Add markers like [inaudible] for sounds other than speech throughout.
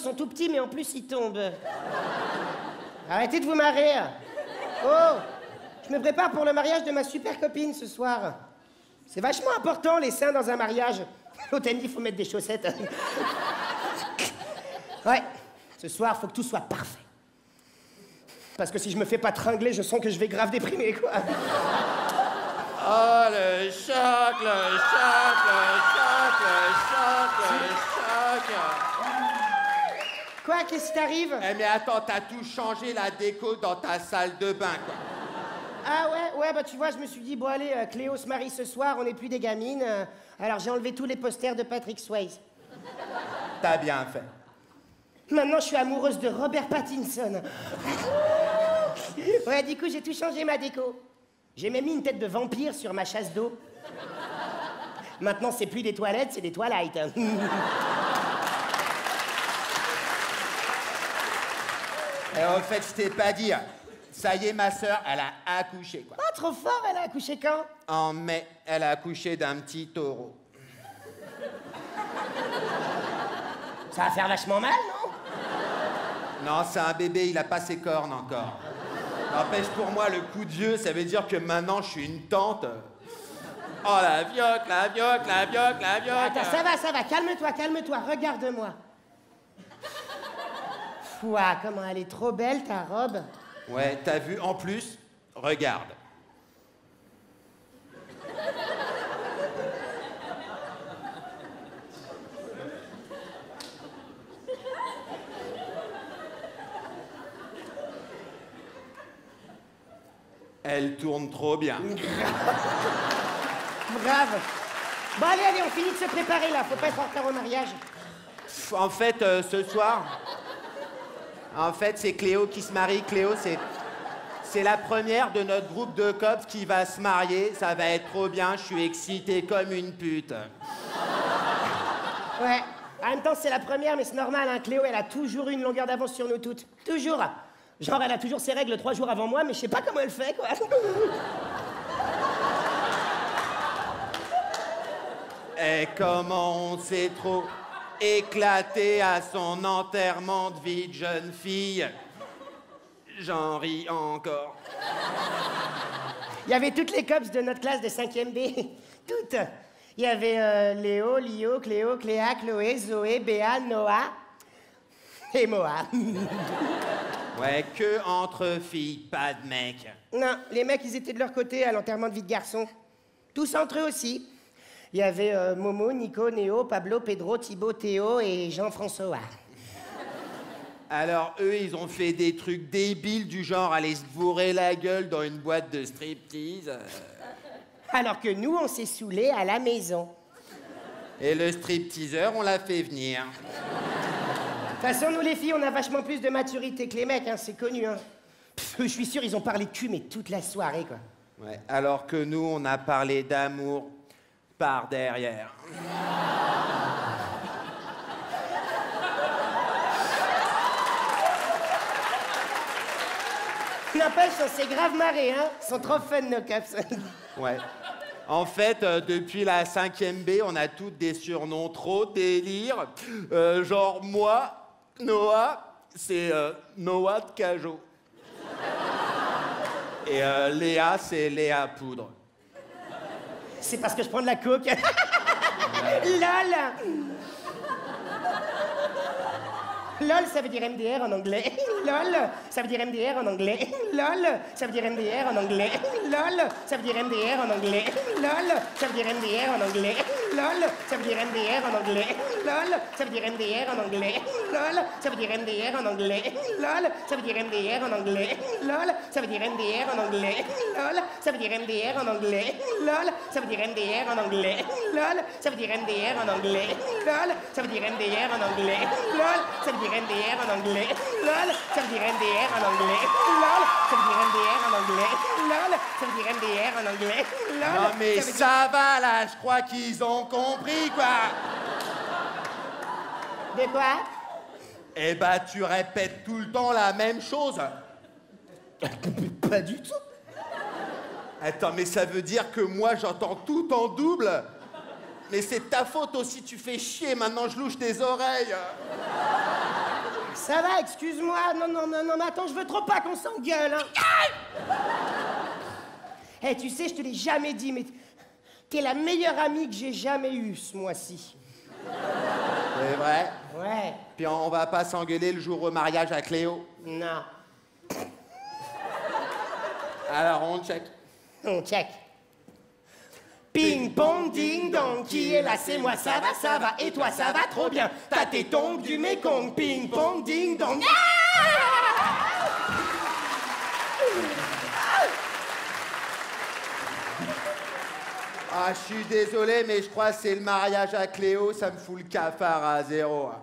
sont tout petits, mais en plus ils tombent. Arrêtez de vous marrer. Oh, je me prépare pour le mariage de ma super copine ce soir. C'est vachement important les seins dans un mariage. [laughs] L'hôtel dit faut mettre des chaussettes. [laughs] ouais, ce soir faut que tout soit parfait. Parce que si je me fais pas tringler, je sens que je vais grave déprimer quoi. Oh le choc, le choc, le choc, le choc, le choc. Quoi, qu'est-ce qui t'arrive? Eh mais attends, t'as tout changé la déco dans ta salle de bain quoi. Ah ouais, ouais, bah tu vois, je me suis dit, bon allez, euh, Cléo se marie ce soir, on n'est plus des gamines. euh, alors j'ai enlevé tous les posters de Patrick Swayze. T'as bien fait. Maintenant, je suis amoureuse de Robert Pattinson. [laughs] ouais, du coup, j'ai tout changé ma déco. J'ai même mis une tête de vampire sur ma chasse d'eau. Maintenant, c'est plus des toilettes, c'est des Twilight. [laughs] Et en fait, je t'ai pas dit. Ça y est, ma sœur, elle a accouché quoi. Pas trop fort, elle a accouché quand? En mai, elle a accouché d'un petit taureau. Ça va faire vachement mal, non? Non, c'est un bébé, il a pas ses cornes encore. N'empêche, pour moi, le coup de vieux, ça veut dire que maintenant, je suis une tante. Oh, la vioque, la vioque, la vioque, la vioque. Attends, ça va, ça va, calme-toi, calme-toi, regarde-moi. Ouah, comment elle est trop belle, ta robe. Ouais, t'as vu, en plus, regarde. Elle tourne trop bien. [laughs] Brave. Bon, allez, allez, on finit de se préparer, là. Faut pas être en retard au mariage. En fait, euh, ce soir, en fait, c'est Cléo qui se marie. Cléo, c'est c'est la première de notre groupe de cops qui va se marier. Ça va être trop bien. Je suis excité comme une pute. Ouais. En même temps, c'est la première, mais c'est normal, hein. Cléo, elle a toujours eu une longueur d'avance sur nous toutes. Toujours. Genre, elle a toujours ses règles trois jours avant moi, mais je sais pas comment elle fait, quoi. [laughs] Et comment on s'est trop? Éclaté à son enterrement de vie de jeune fille. J'en ris encore. Il y avait toutes les cops de notre classe de 5e B. [laughs] Toutes. Il y avait euh, Léo, Lio, Cléo, Cléa, Chloé, Zoé, Béa, Noah et Moa. [laughs] Ouais, que entre filles, pas de mecs. non, les mecs, ils étaient de leur côté à l'enterrement de vie de garçon. Tous entre eux aussi. Il y avait euh, Momo, Nico, Néo, Pablo, Pedro, Thibaut, Théo et Jean-François. Alors eux, ils ont fait des trucs débiles du genre aller se bourrer la gueule dans une boîte de striptease. euh, Alors que nous, on s'est saoulés à la maison. Et le stripteaseur, on l'a fait venir. De toute façon, nous les filles, on a vachement plus de maturité que les mecs, hein, c'est connu. Hein. Pff, je suis sûr, ils ont parlé de cul, mais toute la soirée, quoi. Ouais, alors que nous, on a parlé d'amour par derrière. N'empêche, on s'est grave marré, hein. Ils sont trop fun, nos caps. Ouais. En fait, euh, depuis la 5e B, on a toutes des surnoms trop délire. Euh, genre, moi, Noah, c'est euh, Noah de Cajot. Et Léa, c'est Léa Poudre. C'est parce que je prends de la coke. [laughs] LOL LOL, ça veut dire MDR en anglais. [laughs] LOL, ça veut dire MDR en anglais. [laughs] LOL, ça veut dire MDR en anglais. LOL, ça veut dire MDR en anglais. LOL, ça veut dire MDR en anglais. LOL, ça veut dire MDR en anglais. LOL, ça veut dire MDR en anglais. LOL, ça veut dire MDR en anglais. LOL, ça veut dire MDR en anglais. LOL, ça veut dire MDR en anglais. LOL, ça veut dire MDR en anglais. LOL, ça veut dire MDR en anglais. LOL, ça veut dire MDR en anglais. LOL, ça veut dire MDR en anglais. LOL, ça veut dire MDR en anglais. LOL, ça veut dire MDR en anglais. LOL, ça veut dire MDR en anglais. LOL, ça veut dire MDR en anglais. LOL, Non mais veut dire- ça va là, je crois qu'ils ont compris quoi. De quoi? Eh bah tu répètes tout le temps la même chose. [laughs] Pas du tout. Attends, mais ça veut dire que moi j'entends tout en double Mais c'est ta faute aussi, tu fais chier, maintenant je louche tes oreilles Ça va, excuse-moi. Non, non, non, non, mais attends, je veux trop pas qu'on s'engueule. Hein. Eh, tu sais, je te l'ai jamais dit, mais t'es la meilleure amie que j'ai jamais eue ce mois-ci. C'est vrai? Ouais, Puis on va pas s'engueuler le jour au mariage à Cléo. non. Alors on check. On check. Ping pong ding dong, qui est là? C'est moi, ça va, ça va, et toi ça va trop bien. T'as tes tongs du Mekong, ping pong ding dong. Ah, je suis désolé, mais je crois que c'est le mariage à Cléo, ça me fout le cafard à zéro. hein.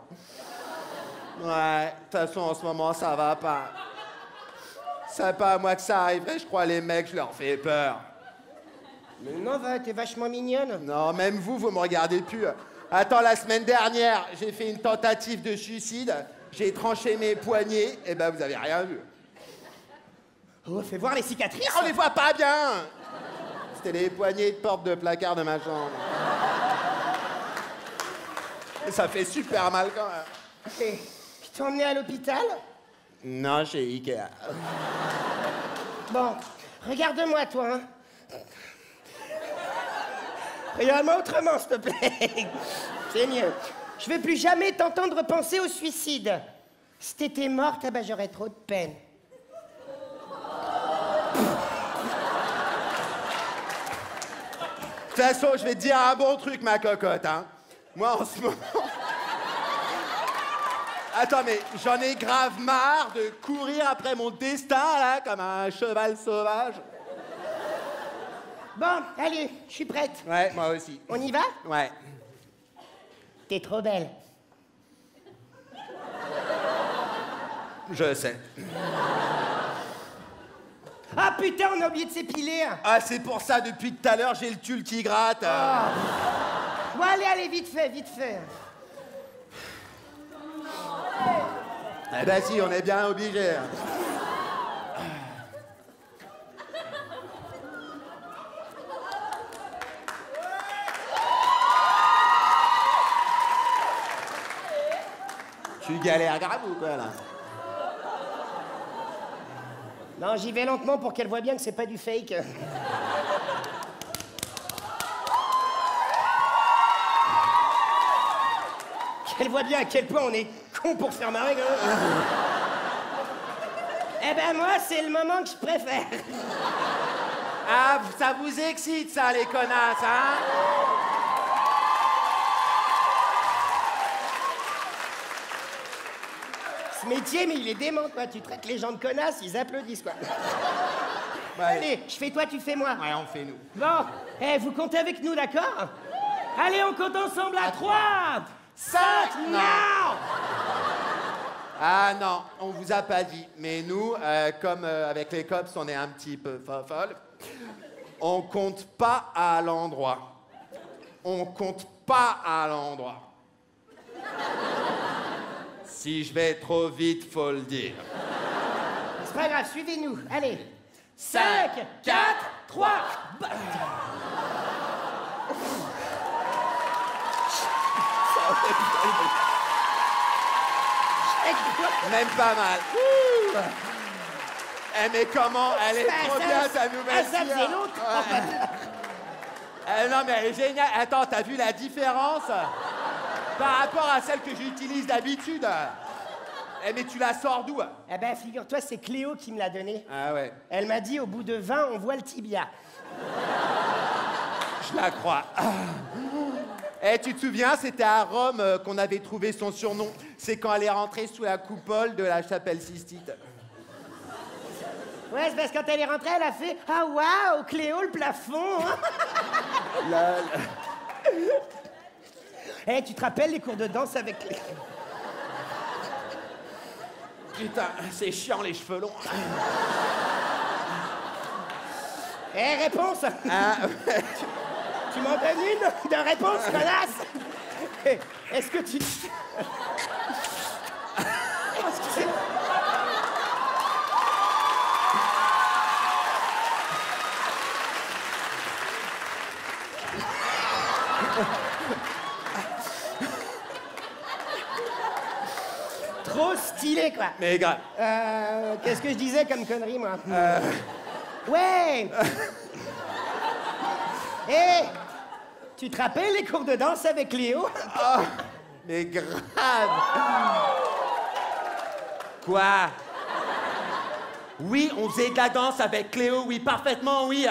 Ouais, de toute façon, en ce moment, ça va pas. C'est pas à moi que ça arriverait, je crois, les mecs, je leur fais peur. Mais non, va, t'es vachement mignonne. Non, même vous, vous me regardez plus. Attends, la semaine dernière, j'ai fait une tentative de suicide, j'ai tranché mes poignets, et ben vous avez rien vu. Oh, fais voir les cicatrices. On les voit pas bien C'était les poignées de porte de placard de ma chambre. Et ça fait super mal quand même. Et Ils t'ont emmené à l'hôpital? Non, chez Ikea. Bon, regarde-moi, toi. Hein. Regarde-moi autrement, s'il te plaît. C'est mieux. Je veux plus jamais t'entendre penser au suicide. Si t'étais morte, ah ben, j'aurais trop de peine. Toute façon, je vais te dire un bon truc, ma cocotte, hein. Moi, en ce moment... [laughs] Attends, mais j'en ai grave marre de courir après mon destin, là, comme un cheval sauvage. Bon, allez, je suis prête. Ouais, moi aussi. On y va? Ouais. T'es trop belle. Je sais. Ah putain, on a oublié de s'épiler. Ah, c'est pour ça, depuis tout à l'heure, j'ai le tulle qui gratte. Bon, allez, allez, vite fait, vite fait. Eh ben si, on est bien obligé. Tu galères grave ou quoi là Non, j'y vais lentement pour qu'elle voit bien que c'est pas du fake. Qu'elle voit bien à quel point on est con pour faire marrer. Eh ben moi, c'est le moment que je préfère. Ah, ça vous excite ça les connasses, hein? Ce métier, mais il est dément, quoi. Tu traites les gens de connasses, ils applaudissent, quoi. [laughs] Ouais. Allez, je fais toi, tu fais moi. Ouais, on fait nous. Bon, eh, vous comptez avec nous, d'accord? Allez, on compte ensemble à 3 5 Non. now Ah non, on vous a pas dit. Mais nous, euh, comme euh, avec les cops, on est un petit peu folle. On compte pas à l'endroit. On compte pas à l'endroit. Si je vais trop vite, faut le dire. C'est pas grave, suivez-nous. Allez. 5, 4, 3. Même pas mal. Eh mais comment Elle est Ah, trop ça- bien ta nouvelle ah, ça longtemps. Ouais. Eh, non mais elle est géniale. Attends, t'as vu la différence? Par rapport à celle que j'utilise d'habitude Eh mais tu la sors d'où Eh ben, figure-toi, c'est Cléo qui me l'a donné. Ah ouais, Elle m'a dit, au bout de 20, on voit le tibia. je la crois. Eh, tu te souviens, c'était à Rome euh, qu'on avait trouvé son surnom. C'est quand elle est rentrée sous la coupole de la chapelle Sistite. Ouais, c'est parce que quand elle est rentrée, elle a fait Ah, waouh, Cléo, le plafond hein. La- Eh, tu te rappelles les cours de danse avec les... Putain, c'est chiant les cheveux longs. Eh, réponse. Ah, Tu m'en donnes une de réponse, connasse. Eh, Est-ce que tu... Excusez- Trop stylé quoi. Mais grave. Euh, Qu'est-ce que je disais comme connerie, moi Ouais Hé [laughs] Tu te rappelles les cours de danse avec Léo? Mais grave. Quoi? Oui, on faisait de la danse avec Cléo, oui, parfaitement, oui.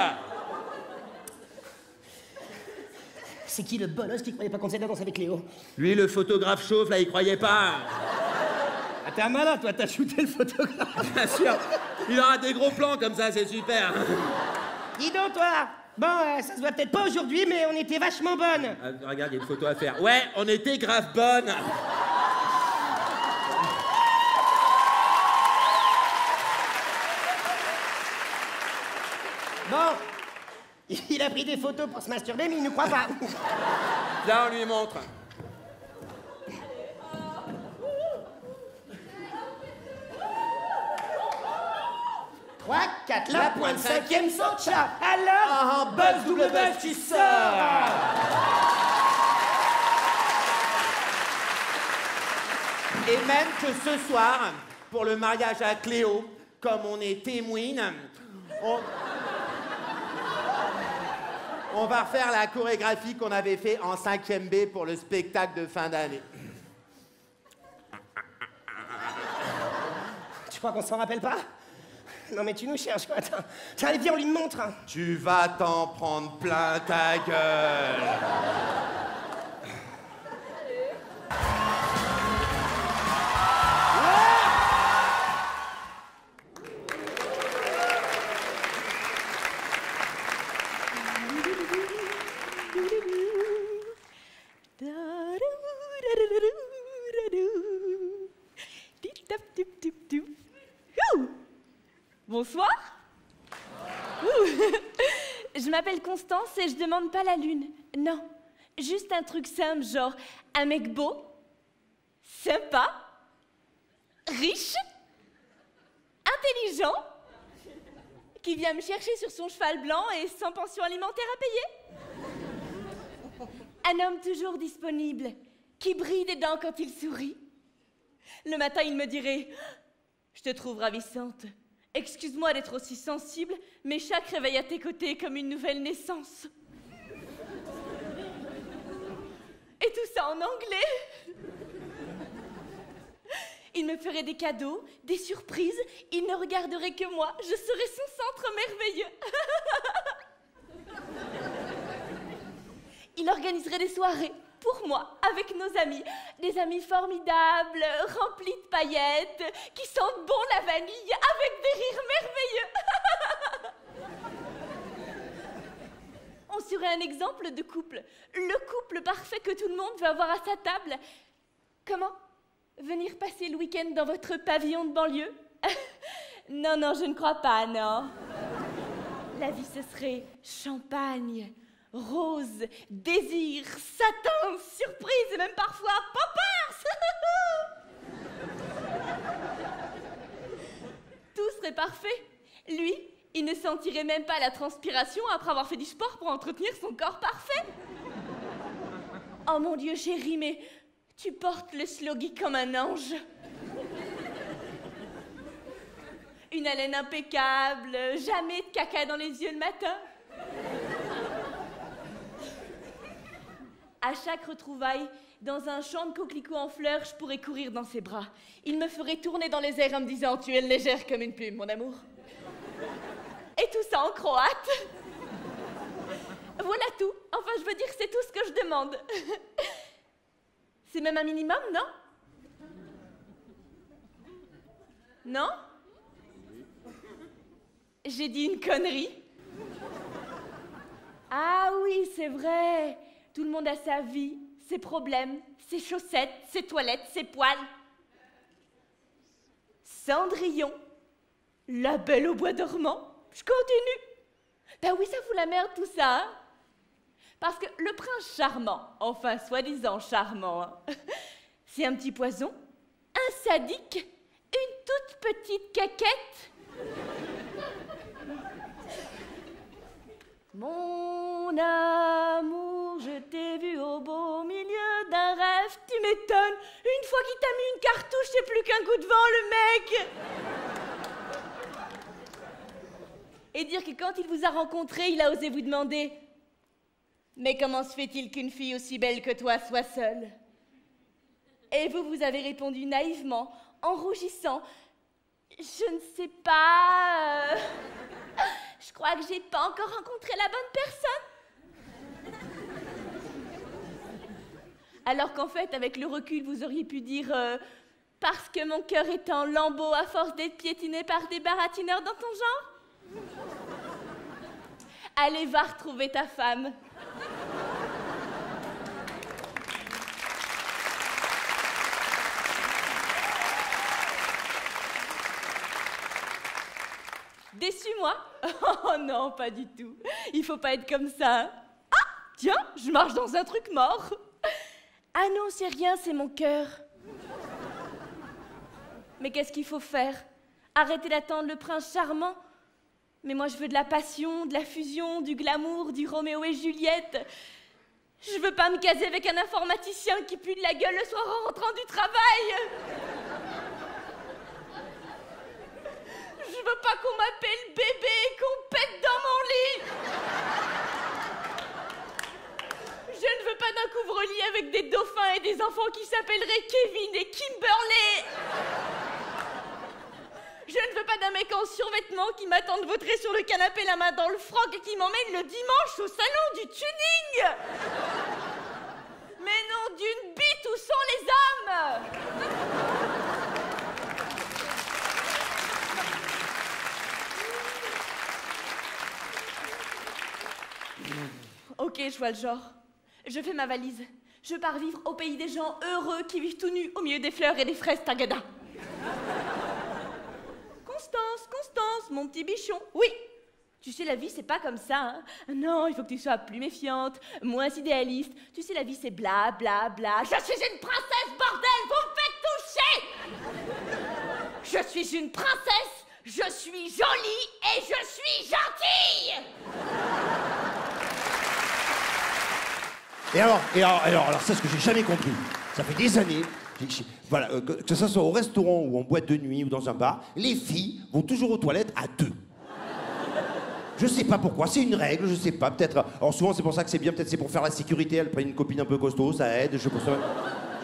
C'est qui le bolos qui croyait pas qu'on faisait de la danse avec Léo? Lui, le photographe chauve, là, il croyait pas. Ah, t'es un malin, toi, t'as shooté le photographe. [laughs] Bien sûr. Il aura des gros plans comme ça, c'est super. Dis donc, toi Bon, euh, ça se voit peut-être pas aujourd'hui, mais on était vachement bonnes. Ah, regarde, il y a une photo à faire. Ouais, on était grave bonnes. Bon, il a pris des photos pour se masturber, mais il nous croit pas. Là, on lui montre. Trois, quatre, la pointe, cinquième saute, chat. Alors, Ah, buzz double buzz qui sort. Et même que ce soir, pour le mariage à Cléo, comme on est témoin, on... on va refaire la chorégraphie qu'on avait fait en 5e B pour le spectacle de fin d'année. Tu crois qu'on s'en rappelle pas? Non, mais tu nous cherches, quoi. Allez, viens, on lui montre. hein. Tu vas t'en prendre plein ta gueule. Et je demande pas la lune. Non, juste un truc simple, genre un mec beau, sympa, riche, intelligent, qui vient me chercher sur son cheval blanc et sans pension alimentaire à payer. Un homme toujours disponible, qui brille des dents quand il sourit. Le matin, il me dirait Je te trouve ravissante. Excuse-moi d'être aussi sensible, mais chaque réveil à tes côtés est comme une nouvelle naissance. Et tout ça en anglais. Il me ferait des cadeaux, des surprises, il ne regarderait que moi, je serais son centre merveilleux. [laughs] Il organiserait des soirées pour moi, avec nos amis. Des amis formidables, remplis de paillettes, qui sentent bon la vanille, avec des rires merveilleux. [laughs] On serait un exemple de couple. Le couple parfait que tout le monde veut avoir à sa table. Comment Venir passer le week-end dans votre pavillon de banlieue? [laughs] Non, non, je ne crois pas, non. La vie, ce serait champagne, rose, désir, satin, surprise et même parfois poppers [laughs] Tout serait parfait. Lui, il ne sentirait même pas la transpiration après avoir fait du sport pour entretenir son corps parfait. Oh mon Dieu, chérie, mais tu portes le sloggy comme un ange. Une haleine impeccable, jamais de caca dans les yeux le matin. À chaque retrouvaille, dans un champ de coquelicots en fleurs, je pourrais courir dans ses bras. Il me ferait tourner dans les airs en me disant Tu es légère comme une plume, mon amour. Et tout ça en croate. Voilà tout. Enfin, je veux dire, c'est tout ce que je demande. C'est même un minimum, non? Non? J'ai dit une connerie Ah oui, c'est vrai. Tout le monde a sa vie, ses problèmes, ses chaussettes, ses toilettes, ses poils. Cendrillon, la belle au bois dormant. Je continue. Ben oui, ça fout la merde tout ça. hein. Parce que le prince charmant, enfin soi-disant charmant, hein, [laughs] c'est un petit poison, un sadique, une toute petite caquette. Mon amour, je t'ai vu au beau milieu d'un rêve, tu m'étonnes, une fois qu'il t'a mis une cartouche, c'est plus qu'un coup de vent, le mec. Et dire que quand il vous a rencontré, il a osé vous demander Mais comment se fait-il qu'une fille aussi belle que toi soit seule? Et vous, vous avez répondu naïvement, en rougissant Je ne sais pas. Je crois que j'ai pas encore rencontré la bonne personne. Alors qu'en fait, avec le recul, vous auriez pu dire euh, Parce que mon cœur est en lambeaux à force d'être piétiné par des baratineurs dans ton genre Allez, va retrouver ta femme. Déçu, moi [laughs] Oh non, pas du tout. Il faut pas être comme ça. Ah, tiens, je marche dans un truc mort. Ah non, c'est rien, c'est mon cœur. Mais qu'est-ce qu'il faut faire? Arrêter d'attendre le prince charmant? Mais moi, je veux de la passion, de la fusion, du glamour, du Roméo et Juliette. Je veux pas me caser avec un informaticien qui pue de la gueule le soir en rentrant du travail. Veux pas qu'on m'appelle bébé et qu'on pète dans mon lit. Je ne veux pas d'un couvre-lit avec des dauphins et des enfants qui s'appelleraient Kevin et Kimberley. Je ne veux pas d'un mec en survêtement qui m'attend de vautrer sur le canapé la main dans le froc et qui m'emmène le dimanche au salon du tuning. Mais non, d'une bite, où sont les hommes Ok, je vois le genre. Je fais ma valise. Je pars vivre au pays des gens heureux qui vivent tout nus au milieu des fleurs et des fraises tagada. Constance, Constance, mon petit bichon. Oui. Tu sais, la vie, c'est pas comme ça. hein. Non, il faut que tu sois plus méfiante, moins idéaliste. Tu sais, la vie, c'est bla bla bla. Je suis une princesse, bordel Vous me faites toucher Je suis une princesse, je suis jolie et je suis gentille Et alors, et alors, alors, ça, ce que j'ai jamais compris, ça fait des années, voilà, euh, que, que ce soit au restaurant ou en boîte de nuit ou dans un bar, les filles vont toujours aux toilettes à deux. Je sais pas pourquoi, c'est une règle, je sais pas, peut-être. Alors souvent c'est pour ça que c'est bien, peut-être c'est pour faire la sécurité, elles prennent une copine un peu costaud, ça aide, je pense. Non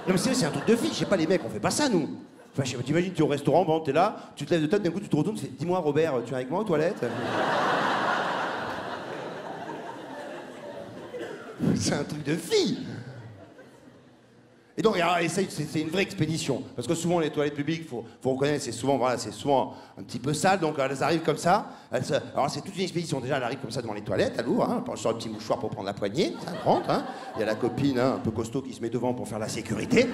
mais c'est un truc de fille, je sais pas les mecs, on fait pas ça nous. Enfin, je sais pas, t'imagines, tu es au restaurant, bon, t'es là, tu te lèves de tête, d'un coup tu te retournes, dis-moi Robert, tu es avec moi aux toilettes? C'est un truc de fille. Et donc, ça, c'est une vraie expédition. Parce que souvent, les toilettes publiques, il faut, reconnaître, c'est souvent, voilà, souvent un petit peu sale. Donc, elles arrivent comme ça. Alors, c'est toute une expédition. Déjà, elle arrive comme ça devant les toilettes, à l'ouvre. Hein, sort un petit mouchoir pour prendre la poignée. Ça rentre. Hein. Il y a la copine, hein, un peu costaud, qui se met devant pour faire la sécurité.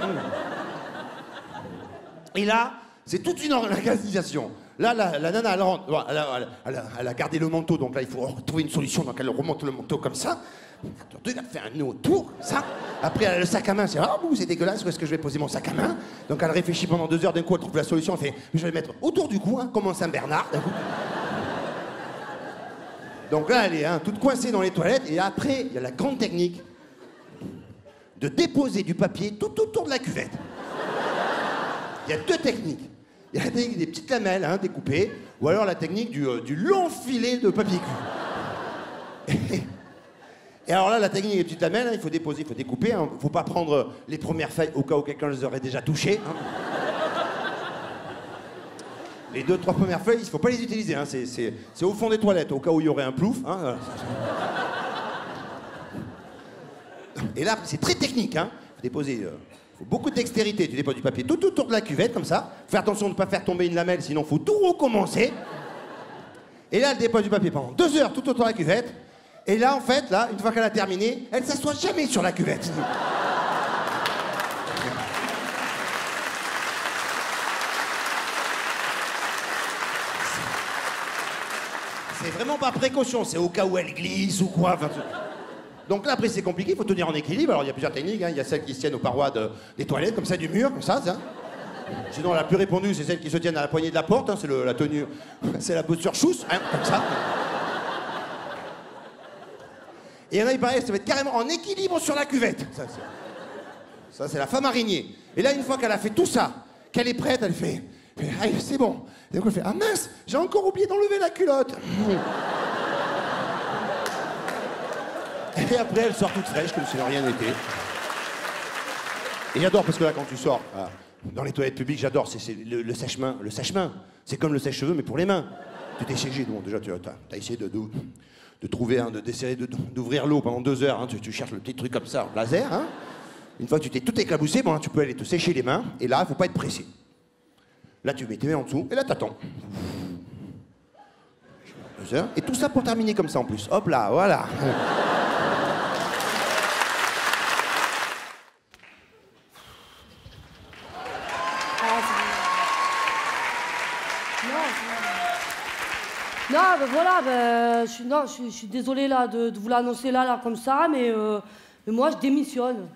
Et là, c'est toute une organisation. Là, la, la nana, elle elle a- elle a gardé le manteau, donc là, il faut trouver une solution. Donc, elle remonte le manteau comme ça. Elle a fait un nœud autour, ça. Après, elle a le sac à main. C'est Ah, c'est dégueulasse, où est-ce que je vais poser mon sac à main Donc, elle réfléchit pendant deux heures. D'un coup, elle trouve la solution. Elle fait Je vais le mettre autour du cou, hein, comme un Saint-Bernard. Donc là, elle est hein, toute coincée dans les toilettes. Et après, il y a la grande technique de déposer du papier tout autour de la cuvette. Il y a deux techniques. Il y a la technique des petites lamelles hein, découpées, ou alors la technique du, euh, du long filet de papier cul. [laughs] Et alors là, la technique petites lamelles, hein, il faut déposer, il faut découper. Il ne faut pas prendre les premières feuilles au cas où quelqu'un les aurait déjà touchées. hein. Les deux, trois premières feuilles, il ne faut pas les utiliser. hein, c'est- au fond des toilettes, au cas où il y aurait un plouf. hein. Et là, c'est très technique. Hein. Faut déposer. euh, faut beaucoup de dextérité. Tu déposes du papier tout autour de la cuvette, comme ça. Fais attention de ne pas faire tomber une lamelle, sinon faut tout recommencer. Et là, elle dépose du papier pendant deux heures tout autour de la cuvette. Et là, en fait, là, une fois qu'elle a terminé, elle s'assoit jamais sur la cuvette. C'est vraiment par précaution, c'est au cas où elle glisse ou quoi. donc là, après, c'est compliqué, il faut tenir en équilibre. Alors, il y a plusieurs techniques. hein. Il y a celles qui se tiennent aux parois de- des toilettes, comme ça, du mur, comme ça. Sinon, la plus répandue, c'est celle qui se tiennent à la poignée de la porte. hein. C'est la tenue, c'est la posture chousse, hein, comme ça. Et il y en a, il paraît, ça va être carrément en équilibre sur la cuvette. Ça, c'est- la femme araignée. Et là, une fois qu'elle a fait tout ça, qu'elle est prête, elle fait. C'est bon. Et donc elle fait Ah mince, j'ai encore oublié d'enlever la culotte. Et après, elle sort toute fraîche, comme si de rien n'était. Et j'adore parce que là, quand tu sors euh, dans les toilettes publiques, j'adore. C'est le, sèche-main. Le sèche-main, c'est comme le sèche-cheveux, mais pour les mains. Tu t'es séché, bon, déjà, tu as, essayé de, de, de trouver, d'essayer de- d'ouvrir l'eau pendant deux heures. hein. Tu, cherches le petit truc comme ça, laser. hein. Une fois que tu t'es tout éclaboussé, bon, là, tu peux aller te sécher les mains. Et là, il faut pas être pressé. Là, tu mets tes mains en dessous, et là, t'attends. Deux heures. Et tout ça pour terminer comme ça en plus. Hop là, voilà. Non, ben voilà, ben, je suis, non, je, suis- désolée là de, vous l'annoncer là, là comme ça, mais, euh, mais moi je démissionne.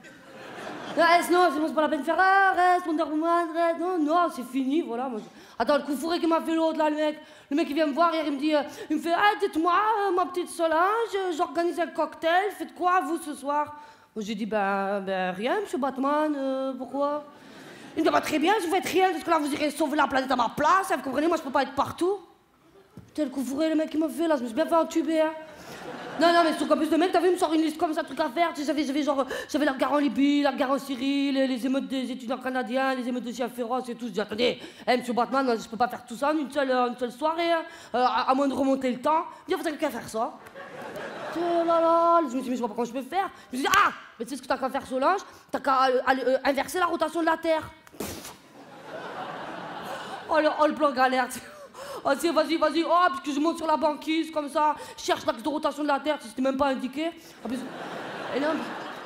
Reste, non, c'est bon, c'est pas la peine de faire ah, reste, Wonder Woman, reste, non, non, c'est fini, voilà. Attends, le coup fourré qui m'a fait l'autre là, le mec, le mec il vient me voir hier, il me dit, euh, il me fait, ah, dites-moi, euh, ma petite Solange, j'organise un cocktail, faites quoi vous ce soir? Moi j'ai dit, ben, ben rien, monsieur Batman, pourquoi? Il me dit, bah, très bien, je vous faites rien, parce que là vous irez sauver la planète à ma place, hein, vous comprenez, moi je peux pas être partout. Le coup fourré, le mec qui m'a fait là, je me suis bien fait entuber. Hein. Non, non, mais surtout qu'en plus, le mec, t'as vu, il me sort une liste comme ça, de trucs à faire. Tu sais, j'avais, genre, j'avais la guerre en Libye, la guerre en Syrie, les, émeutes des étudiants canadiens, les émeutes de chiens féroces et tout. Je dis, attendez, eh, monsieur Batman, je peux pas faire tout ça en une seule, euh, une seule soirée, hein. Euh, à, moins de remonter le temps. Il faut quelqu'un faire ça. Oh là là, je me suis dit, mais je vois pas comment je peux faire. Je me suis ah, mais tu sais ce que t'as qu'à faire, Solange T'as qu'à euh, inverser la rotation de la Terre. Oh le, oh, le plan galère. Si, vas-y, vas-y. Oh, puisque je monte sur la banquise, comme ça. Cherche l'axe de rotation de la Terre, c'était même pas indiqué. En plus, et non,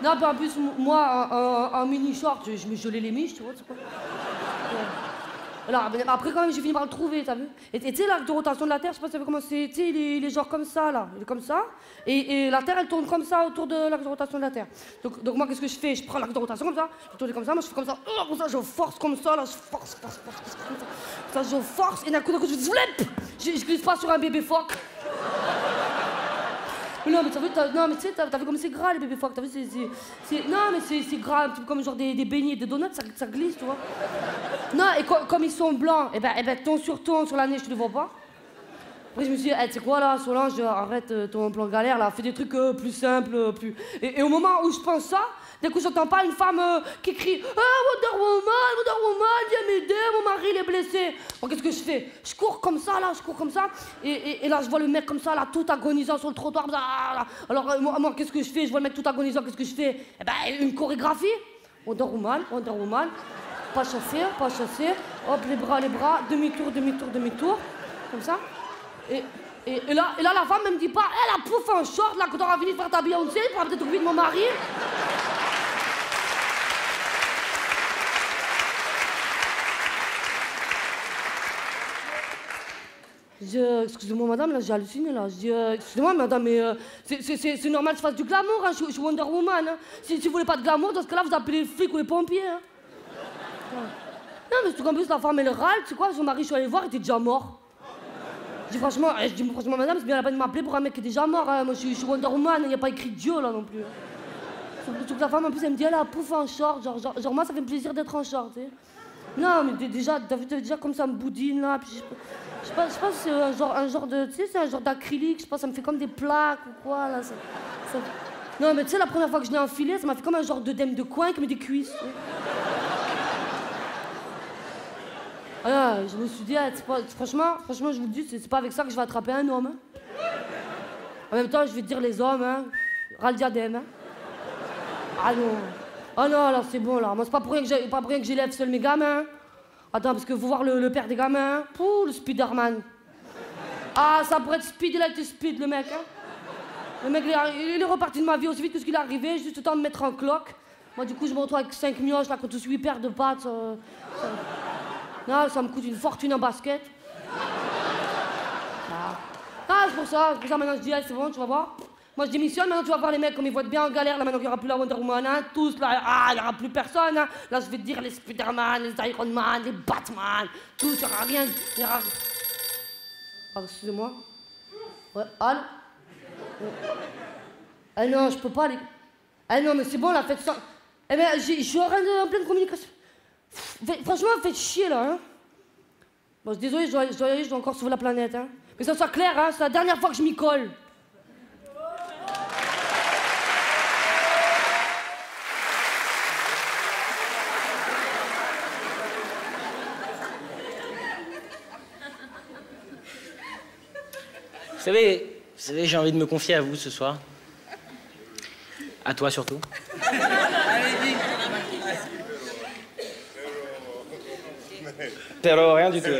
non, en plus, moi, en, en- en mini short, je, je me gelais les miches, tu vois. c'est Ouais. Alors, après, quand même, j'ai fini par le trouver, t'as vu Et tu sais, l'axe de rotation de la Terre, je sais pas si comment c'est. Tu sais, il est, il est genre comme ça, là. Il est comme ça. Et, et la Terre, elle tourne comme ça autour de l'axe de rotation de la Terre. Donc, donc moi, qu'est-ce que je fais? Je prends l'axe de rotation comme ça, je tourne comme ça, moi, je fais comme ça. Oh, comme ça, je force comme ça, là, je force, force, force, force, comme ça. Ça, je force, et d'un coup, d'un coup, je flip Je, je glisse pas sur un bébé phoque. Non, mais t'as non, mais tu sais, t'as vu comme c'est gras les bébés phoques, t'as vu, non, mais c'est, gras, un petit peu comme genre des, beignets, des donuts, ça, glisse, tu vois. Non, et co- comme ils sont blancs, et ben, et ben, ton sur ton, sur la neige, tu les vois pas. Après, je me suis dit, eh, tu sais quoi là, Solange, arrête euh, ton plan galère là, fais des trucs euh, plus simples, euh, plus. Et, et au moment où je pense ça, d'un coup, j'entends pas une femme euh, qui crie Ah, Wonder Woman, Wonder Woman, viens m'aider, mon mari il est blessé. Bon, qu'est-ce que je fais? Je cours comme ça là, je cours comme ça, et, là, je vois le mec comme ça, là, tout agonisant sur le trottoir. Alors, euh, moi, qu'est-ce que je fais? Je vois le mec tout agonisant, qu'est-ce que je fais? Eh ben, une chorégraphie. Wonder Woman, Wonder Woman, pas chassé, pas chassé, hop, les bras, les bras, demi-tour, demi-tour, demi-tour, comme ça. Et, là, la femme, elle me dit pas, elle a pouf en short, là, quand t'auras fini de faire ta Beyoncé, pourras peut-être oublier de mon mari. Je, excusez-moi madame, là j'ai halluciné là. Je dis, excusez-moi madame, mais euh, c'est, c'est- c'est- c'est normal que je fasse du glamour, hein. je, suis- Wonder Woman. hein. Si, si vous voulez pas de glamour, dans ce cas-là, vous appelez les flics ou les pompiers. hein. Non, mais surtout qu'en plus, la femme elle râle, tu sais quoi, son mari, je suis allée voir, il était déjà mort. Je dis franchement, eh, je dis franchement madame, c'est bien la peine de m'appeler pour un mec qui est déjà mort. hein. Moi je suis, Wonder Woman, il n'y a pas écrit Dieu là non plus. Surtout que la femme en plus elle me dit elle a pouf en short, genre, genre, genre, moi ça fait plaisir d'être en short. tu sais. Non mais dé- déjà, vu déjà comme ça me boudine là, puis je, sais pas, pas c'est un genre, un genre de, tu sais, c'est un genre d'acrylique, je sais pas, ça me fait comme des plaques ou quoi là. Non mais tu sais la première fois que je l'ai enfilé, ça m'a fait comme un genre d'œdème de coin qui met des cuisses. Ah, je me suis dit, ah, franchement, franchement, je vous le dis, c'est pas avec ça que je vais attraper un homme. hein. En même temps, je vais dire les hommes, hein, ras le diadème. Hein. Ah non, ah non, là c'est bon là. Moi c'est pas pour rien que j'élève seul mes gamins. Attends, parce que vous voir le, père des gamins, pouh, le Spiderman. Ah, ça pourrait être speed, il a été speed le mec. Hein. Le mec, il est, reparti de ma vie aussi vite que ce qu'il est arrivé, juste le temps de me mettre en cloque. Moi, du coup, je me retrouve avec 5 mioches là, contre 8 paires de pattes. euh, non, ça me coûte une fortune en basket. Ah, Ah, c'est pour ça, c'est pour ça maintenant je dis, ah, c'est bon, tu vas voir. Moi je démissionne, maintenant tu vas voir les mecs comme ils vont être bien en galère, là maintenant qu'il n'y aura plus la Wonder Woman, hein, tous là, ah, il n'y aura plus personne, hein. Là je vais te dire les Spider-Man, les Iron Man, les Batman, tous, il n'y aura rien, il y aura... Ah, excusez-moi. Ouais, Al? Ah non, je peux pas, les... Ah non, mais c'est bon, la fête ça... Eh ben, je suis en pleine communication. Franchement, faites chier là. Hein. Bon, je- désolé, je dois, je dois y aller, je dois encore sauver la planète. Hein. Mais ça soit clair, hein, c'est la dernière fois que je m'y colle. Savez, vous savez, j'ai envie de me confier à vous ce soir. À toi surtout. Pero rien du tout.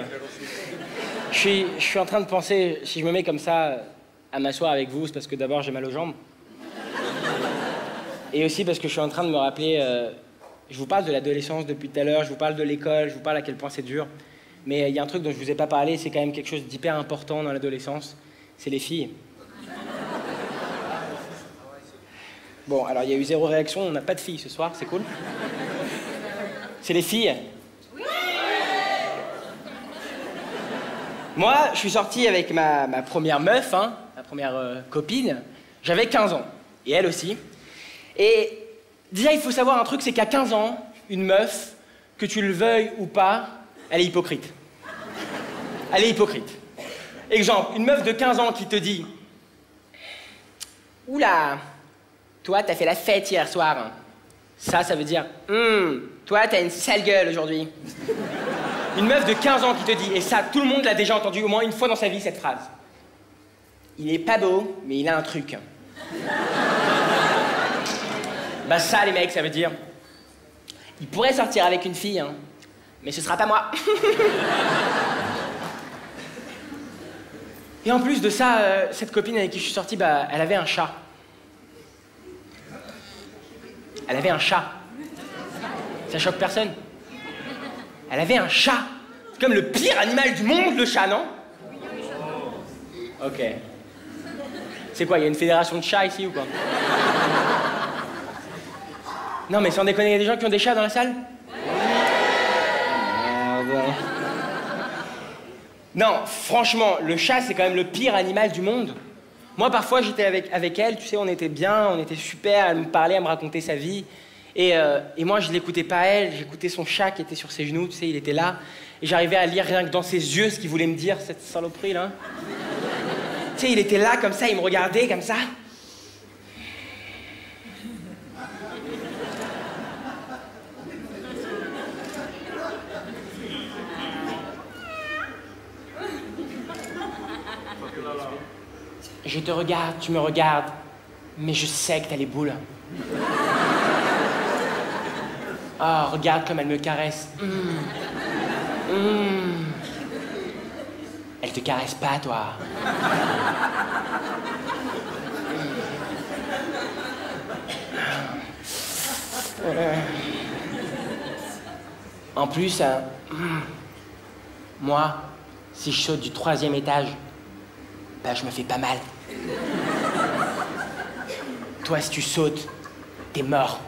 Je suis, je suis en train de penser, si je me mets comme ça à m'asseoir avec vous, c'est parce que d'abord j'ai mal aux jambes. Et aussi parce que je suis en train de me rappeler, euh, je vous parle de l'adolescence depuis tout à l'heure, je vous parle de l'école, je vous parle à quel point c'est dur. Mais euh, il y a un truc dont je vous ai pas parlé, c'est quand même quelque chose d'hyper important dans l'adolescence, c'est les filles. Bon, alors il y a eu zéro réaction, on n'a pas de filles ce soir, c'est cool. C'est les filles. Moi, je suis sorti avec ma, première meuf, hein, ma première euh, copine. J'avais 15 ans. Et elle aussi. Et déjà, il faut savoir un truc, c'est qu'à 15 ans, une meuf, que tu le veuilles ou pas, elle est hypocrite. Elle est hypocrite. Exemple, une meuf de 15 ans qui te dit Oula, toi, t'as fait la fête hier soir. Ça, ça veut dire Hum, toi, t'as une sale gueule aujourd'hui. Une meuf de 15 ans qui te dit, et ça, tout le monde l'a déjà entendu au moins une fois dans sa vie, cette phrase. Il est pas beau, mais il a un truc. bah ça, les mecs, ça veut dire... Il pourrait sortir avec une fille, hein, mais ce sera pas moi. [laughs] et en plus de ça, euh, cette copine avec qui je suis sorti, bah, elle avait un chat. Elle avait un chat. Ça choque personne elle avait un chat. C'est comme le pire animal du monde, le chat, non? Ok. C'est quoi, il y a une fédération de chats ici ou quoi? Non, mais sans déconner, il y a des gens qui ont des chats dans la salle? Merde. Non, franchement, le chat, c'est quand même le pire animal du monde. Moi, parfois, j'étais avec, avec elle, tu sais, on était bien, on était super, elle me parlait, elle me racontait sa vie. Et, euh, et moi, je l'écoutais pas elle, j'écoutais son chat qui était sur ses genoux, tu sais, il était là. Et j'arrivais à lire rien que dans ses yeux ce qu'il voulait me dire, cette saloperie là. tu sais, il était là comme ça, il me regardait comme ça. Je te regarde, tu me regardes, mais je sais que t'as les boules. Ah, regarde comme elle me caresse. Mmh. Mmh. Elle te caresse pas, toi. En plus, euh, moi, si je saute du troisième étage, bah, je me fais pas mal. Toi, si tu sautes, t'es mort.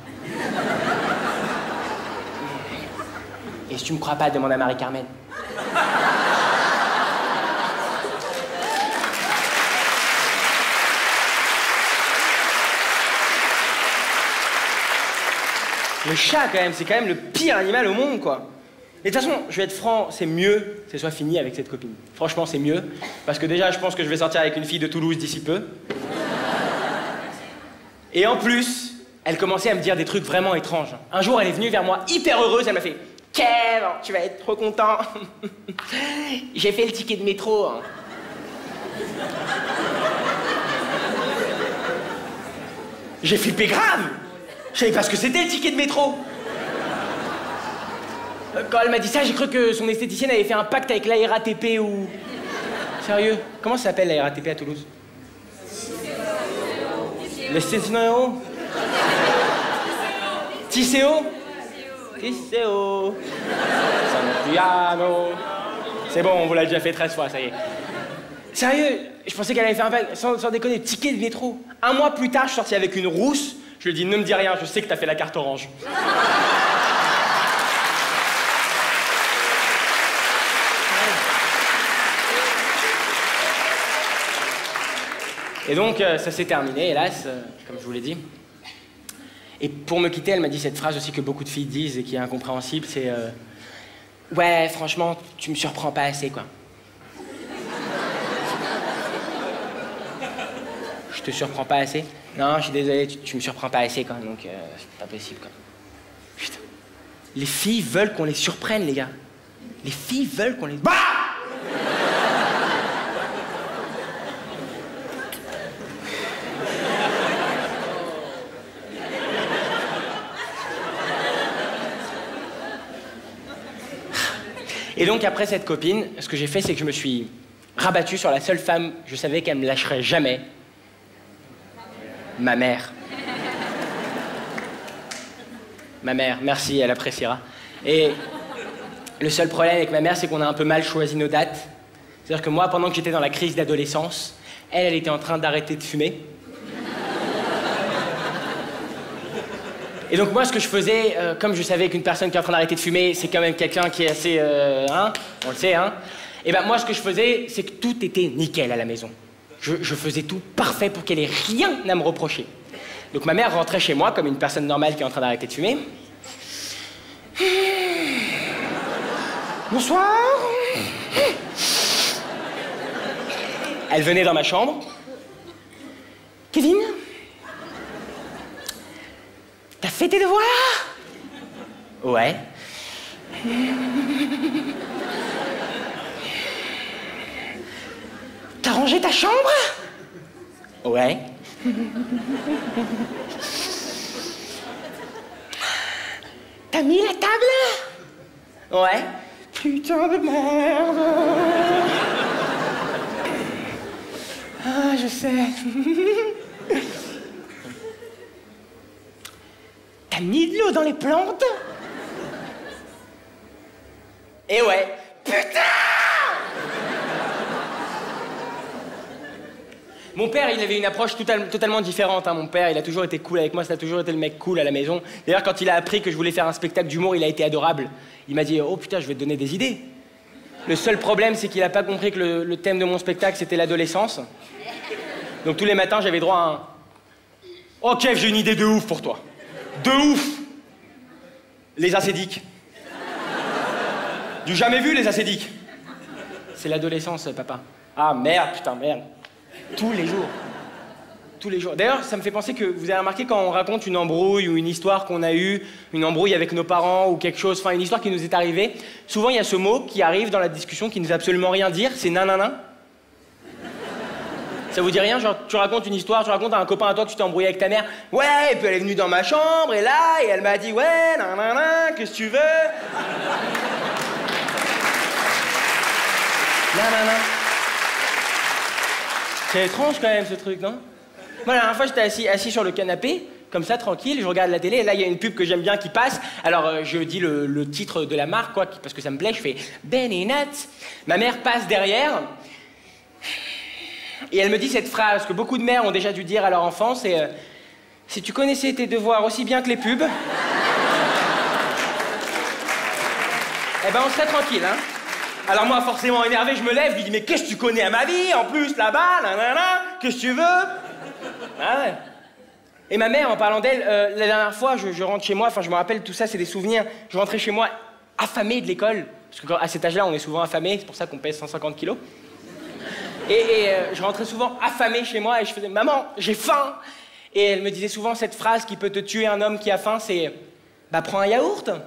Et si tu me crois pas, demande à Marie-Carmen. Le chat, quand même, c'est quand même le pire animal au monde, quoi. Et de toute façon, je vais être franc, c'est mieux que ce soit fini avec cette copine. Franchement, c'est mieux. Parce que déjà, je pense que je vais sortir avec une fille de Toulouse d'ici peu. Et en plus, elle commençait à me dire des trucs vraiment étranges. Un jour, elle est venue vers moi hyper heureuse, elle m'a fait Kev, tu vas être trop content. [laughs] J'ai fait le ticket de métro. hein. J'ai flippé grave. Je savais pas ce que c'était le ticket de métro. Euh, Quand elle m'a dit ça, j'ai cru que son esthéticienne avait fait un pacte avec la RATP ou. Sérieux Comment ça s'appelle la RATP à Toulouse Le Stéphano Tisséo Tisséo San piano C'est bon, on vous l'a déjà fait 13 fois, ça y est. Sérieux Je pensais qu'elle avait fait un pacte, sans, sans déconner, ticket de métro. Un mois plus tard, je suis sorti avec une rousse. Je lui ai dit, ne me dis rien, je sais que t'as fait la carte orange. Et donc, euh, ça s'est terminé, hélas, euh, comme je vous l'ai dit. Et pour me quitter, elle m'a dit cette phrase aussi que beaucoup de filles disent et qui est incompréhensible, c'est euh, Ouais, franchement, tu me surprends pas assez, quoi. Je te surprends pas assez Non, je suis désolé, tu, me surprends pas assez, quoi, donc c'est pas possible, quoi. Putain. Les filles veulent qu'on les surprenne, les gars. Les filles veulent qu'on les... Bah Et donc après cette copine, ce que j'ai fait, c'est que je me suis rabattu sur la seule femme, je savais qu'elle me lâcherait jamais. Ma mère. Ma mère, merci, elle appréciera. Et le seul problème avec ma mère, c'est qu'on a un peu mal choisi nos dates. C'est-à-dire que moi, pendant que j'étais dans la crise d'adolescence, elle, elle était en train d'arrêter de fumer. Et donc moi, ce que je faisais, euh, comme je savais qu'une personne qui est en train d'arrêter de fumer, c'est quand même quelqu'un qui est assez... euh, hein, on le sait, hein Et ben moi, ce que je faisais, c'est que tout était nickel à la maison. Je, je faisais tout parfait pour qu'elle ait rien à me reprocher. Donc ma mère rentrait chez moi comme une personne normale qui est en train d'arrêter de fumer. Bonsoir. Elle venait dans ma chambre. Kevin? T'as fait tes devoirs? Ouais. T'as rangé ta chambre? Ouais. T'as mis la table? Ouais. Putain de merde. Ah, je sais. [laughs] T'as mis de l'eau dans les plantes? Et ouais. Putain Mon père, il avait une approche total- totalement différente. hein. Mon père, il a toujours été cool avec moi, ça a toujours été le mec cool à la maison. D'ailleurs, quand il a appris que je voulais faire un spectacle d'humour, il a été adorable. Il m'a dit Oh putain, je vais te donner des idées. Le seul problème, c'est qu'il a pas compris que le, le thème de mon spectacle, c'était l'adolescence. Donc tous les matins, j'avais droit à un Oh j'ai une idée de ouf pour toi. De ouf Les acédiques. Du jamais vu, les acédiques. C'est l'adolescence, papa. Ah merde, putain, merde. Tous les jours. Tous les jours. D'ailleurs, ça me fait penser que vous avez remarqué quand on raconte une embrouille ou une histoire qu'on a eue, une embrouille avec nos parents ou quelque chose, enfin une histoire qui nous est arrivée, souvent il y a ce mot qui arrive dans la discussion qui ne veut absolument rien dire, c'est nanana. Ça vous dit rien tu racontes une histoire, tu racontes à un copain à toi que tu t'es embrouillé avec ta mère. Ouais, et puis elle est venue dans ma chambre, et là, et elle m'a dit, ouais, nanana, qu'est-ce que tu veux? Nanana. C'est étrange quand même ce truc, non? Moi, la dernière fois, j'étais assis, sur le canapé, comme ça, tranquille, je regarde la télé, et là, il y a une pub que j'aime bien qui passe. Alors, euh, je dis le, le titre de la marque, quoi, parce que ça me plaît, je fais Ben et Nuts. Ma mère passe derrière, et elle me dit cette phrase que beaucoup de mères ont déjà dû dire à leur enfant, c'est euh, Si tu connaissais tes devoirs aussi bien que les pubs, [laughs] eh ben on serait tranquille, hein alors moi, forcément énervé, je me lève, je lui dis Mais qu'est-ce que tu connais à ma vie En plus, là-bas, nanana, qu'est-ce que tu veux? Ah. Et ma mère, en parlant d'elle, euh, la dernière fois, je, je rentre chez moi, enfin je me rappelle, tout ça, c'est des souvenirs. Je rentrais chez moi affamé de l'école, parce que quand- à cet âge-là, on est souvent affamé, c'est pour ça qu'on pèse 150 kilos. Et, euh, je rentrais souvent affamé chez moi et je faisais Maman, j'ai faim Et elle me disait souvent cette phrase qui peut te tuer un homme qui a faim c'est Bah, prends un yaourt [laughs]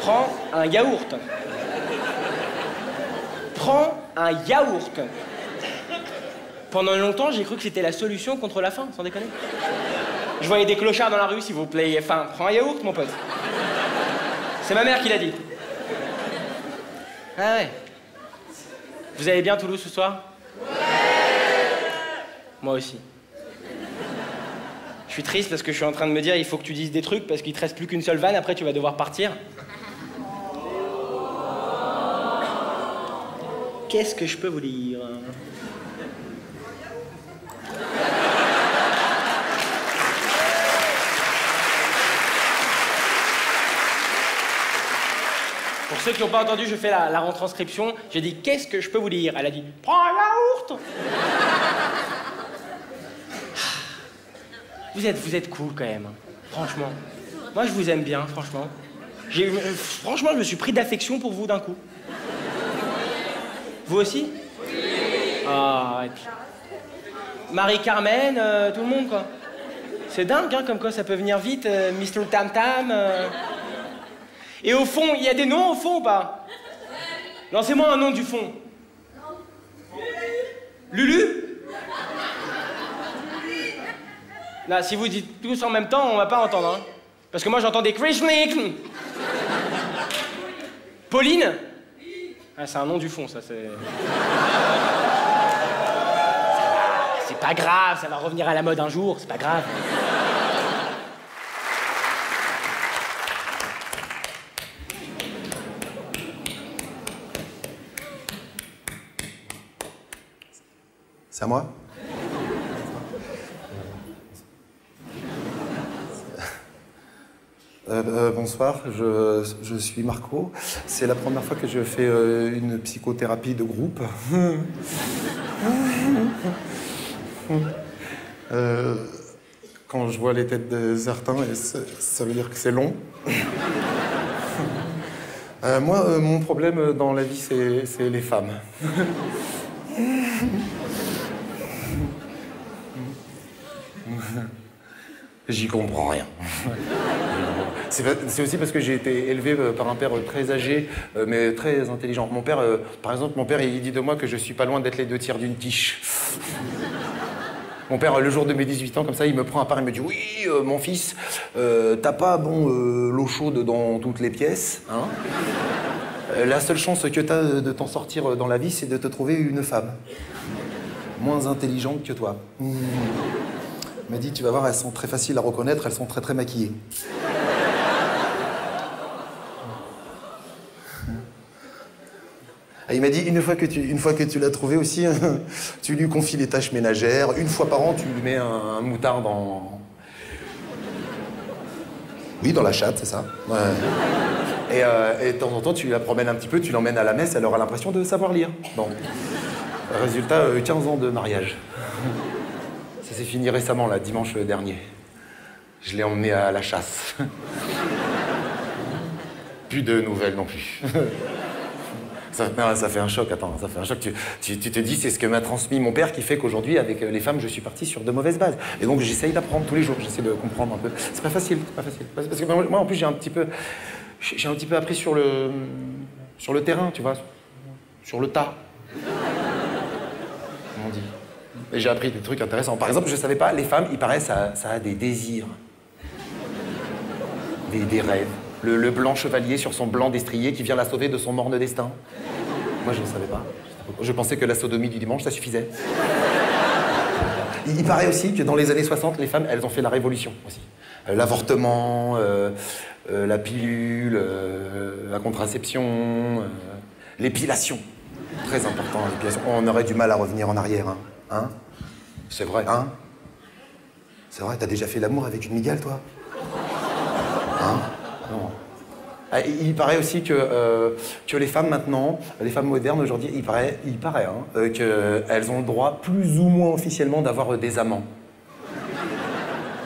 Prends un yaourt. Prends un yaourt. Pendant longtemps, j'ai cru que c'était la solution contre la faim, sans déconner. Je voyais des clochards dans la rue, s'il vous plaît. Enfin, prends un yaourt, mon pote. C'est ma mère qui l'a dit. Ah ouais. Vous allez bien Toulouse ce soir? Moi aussi. Je suis triste parce que je suis en train de me dire il faut que tu dises des trucs parce qu'il te reste plus qu'une seule vanne, après tu vas devoir partir. Qu'est-ce que je peux vous dire? Ceux qui n'ont pas entendu, je fais la, la retranscription. J'ai dit Qu'est-ce que je peux vous dire? Elle a dit Prends un yaourt Vous êtes, vous êtes cool quand même. Franchement. Moi, je vous aime bien, franchement. Euh, franchement, je me suis pris d'affection pour vous d'un coup. Vous aussi? Ah, Marie-Carmen, euh, tout le monde, quoi. C'est dingue, hein, comme quoi ça peut venir vite, euh, Mr. Tam Tam. euh. Et au fond, il y a des noms au fond ou pas Lancez-moi un nom du fond. Lulu Là, si vous dites tous en même temps, on va pas entendre. Hein. Parce que moi j'entends des Krishnik. Pauline ah, C'est un nom du fond, ça, c'est. C'est pas grave, ça va revenir à la mode un jour, c'est pas grave. C'est à moi? Euh, euh, bonsoir, je, je suis Marco. C'est la première fois que je fais euh, une psychothérapie de groupe. [laughs] Quand je vois les têtes de certains, ça, veut dire que c'est long. [laughs] Moi, mon problème dans la vie, c'est les femmes. [laughs] J'y comprends rien. [laughs] C'est aussi parce que j'ai été élevé euh, par un père euh, très âgé, euh, mais très intelligent. Mon père, par exemple, mon père, il dit de moi que je suis pas loin d'être les deux tiers d'une quiche. Mon père, le jour de mes 18 ans, comme ça, il me prend à part, il me dit Oui, mon fils, t'as pas bon l'eau chaude dans toutes les pièces, hein? La seule chance que t'as de t'en sortir dans la vie, c'est de te trouver une femme. Moins intelligente que toi. Il m'a dit Tu vas voir, elles sont très faciles à reconnaître, elles sont très très maquillées. Ah, Il m'a dit une fois que tu, l'as trouvé aussi, tu lui confies les tâches ménagères. Une fois par an, tu lui mets un, moutard dans. Oui, dans la chatte, c'est ça. Et, euh, et de temps en temps, tu la promènes un petit peu, tu l'emmènes à la messe, elle aura l'impression de savoir lire. Bon. Résultat, euh, 15 ans de mariage. Ça s'est fini récemment, là, dimanche dernier. Je l'ai emmené à la chasse. [laughs] Plus de nouvelles non plus. [laughs] Ça, fait un choc, attends, ça fait un choc. Tu, te dis, c'est ce que m'a transmis mon père qui fait qu'aujourd'hui, avec euh, les femmes, je suis parti sur de mauvaises bases. Et donc, j'essaye d'apprendre tous les jours, j'essaie de comprendre un peu. C'est pas facile, c'est pas facile. Parce que moi, en plus, j'ai un petit peu, j'ai un petit peu appris sur le, sur le terrain, tu vois, sur le tas. Comment on dit? J'ai appris des trucs intéressants. Par exemple, je savais pas, les femmes, il paraît, ça, a des désirs, des, rêves. Le, blanc chevalier sur son blanc destrier qui vient la sauver de son morne destin. Moi, je ne savais pas. Je pensais que la sodomie du dimanche, ça suffisait. Il, paraît aussi que dans les années 60, les femmes, elles ont fait la révolution aussi. Euh, L'avortement, euh, euh, la pilule, la contraception, l'épilation. Très important, l'épilation. On aurait du mal à revenir en arrière, hein. Hein C'est vrai, hein C'est vrai, t'as déjà fait l'amour avec une migale, toi Hein Non. Ah, Il paraît aussi que, euh, que les femmes maintenant, les femmes modernes aujourd'hui, il paraît, il paraît hein, euh, qu'elles ont le droit plus ou moins officiellement d'avoir euh, des amants.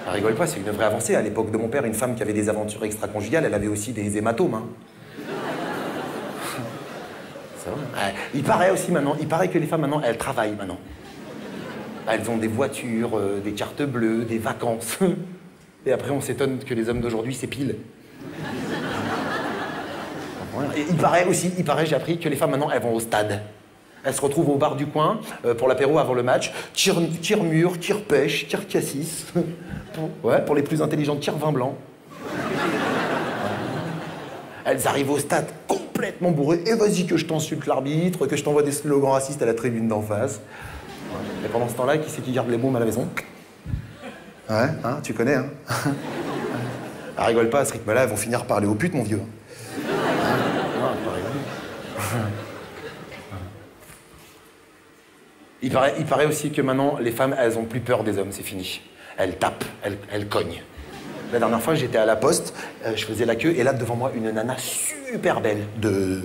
Rigole pas, c'est une vraie avancée. À l'époque de mon père, une femme qui avait des aventures extra-conjugales, elle avait aussi des hématomes. hein. [laughs] Vrai. Ouais. Il paraît aussi maintenant, il paraît que les femmes maintenant, elles travaillent maintenant. Elles ont des voitures, euh, des cartes bleues, des vacances. [laughs] Et après, on s'étonne que les hommes d'aujourd'hui s'épilent. Et il paraît aussi, il paraît, j'ai appris que les femmes maintenant, elles vont au stade. Elles se retrouvent au bar du coin euh, pour l'apéro avant le match. Tire, tire mur, tire pêche, tire cassis. [laughs] Pour- les plus intelligentes, tire vin blanc. Elles arrivent au stade complètement bourrées. Et vas-y que je t'insulte l'arbitre, que je t'envoie des slogans racistes à la tribune d'en face. Et pendant ce temps-là, qui c'est qui garde les mômes à la maison? Ouais, hein, tu connais, hein [laughs] Ah, rigole pas, à ce rythme-là, elles vont finir par aller aux putes, mon vieux. Il paraît, il paraît aussi que maintenant, les femmes, elles ont plus peur des hommes, c'est fini. Elles tapent, elles, elles cognent. La dernière fois, j'étais à la poste, euh, je faisais la queue, et là, devant moi, une nana super belle, de,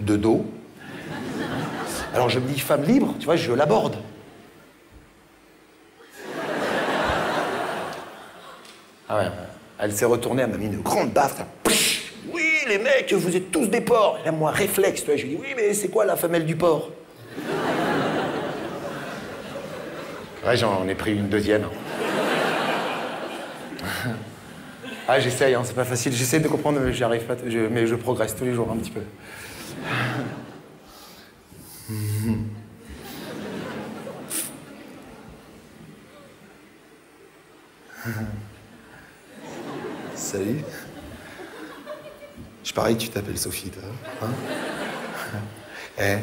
de dos. Alors je me dis, femme libre, tu vois, je l'aborde. Ah ouais. Elle s'est retournée, elle m'a mis une grande baffe. Oui, les mecs, vous êtes tous des porcs. Là, moi, réflexe, toi, je lui dis, oui, mais c'est quoi la femelle du porc? Ouais, j'en ai pris une deuxième. Ah, j'essaye, hein, c'est pas facile. J'essaie de comprendre, mais j'y arrive pas. je- mais je progresse tous les jours un petit peu. Salut. Je parie que tu t'appelles Sophie, toi. Hein? [laughs] Eh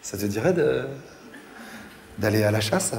Ça te dirait de... d'aller à la chasse?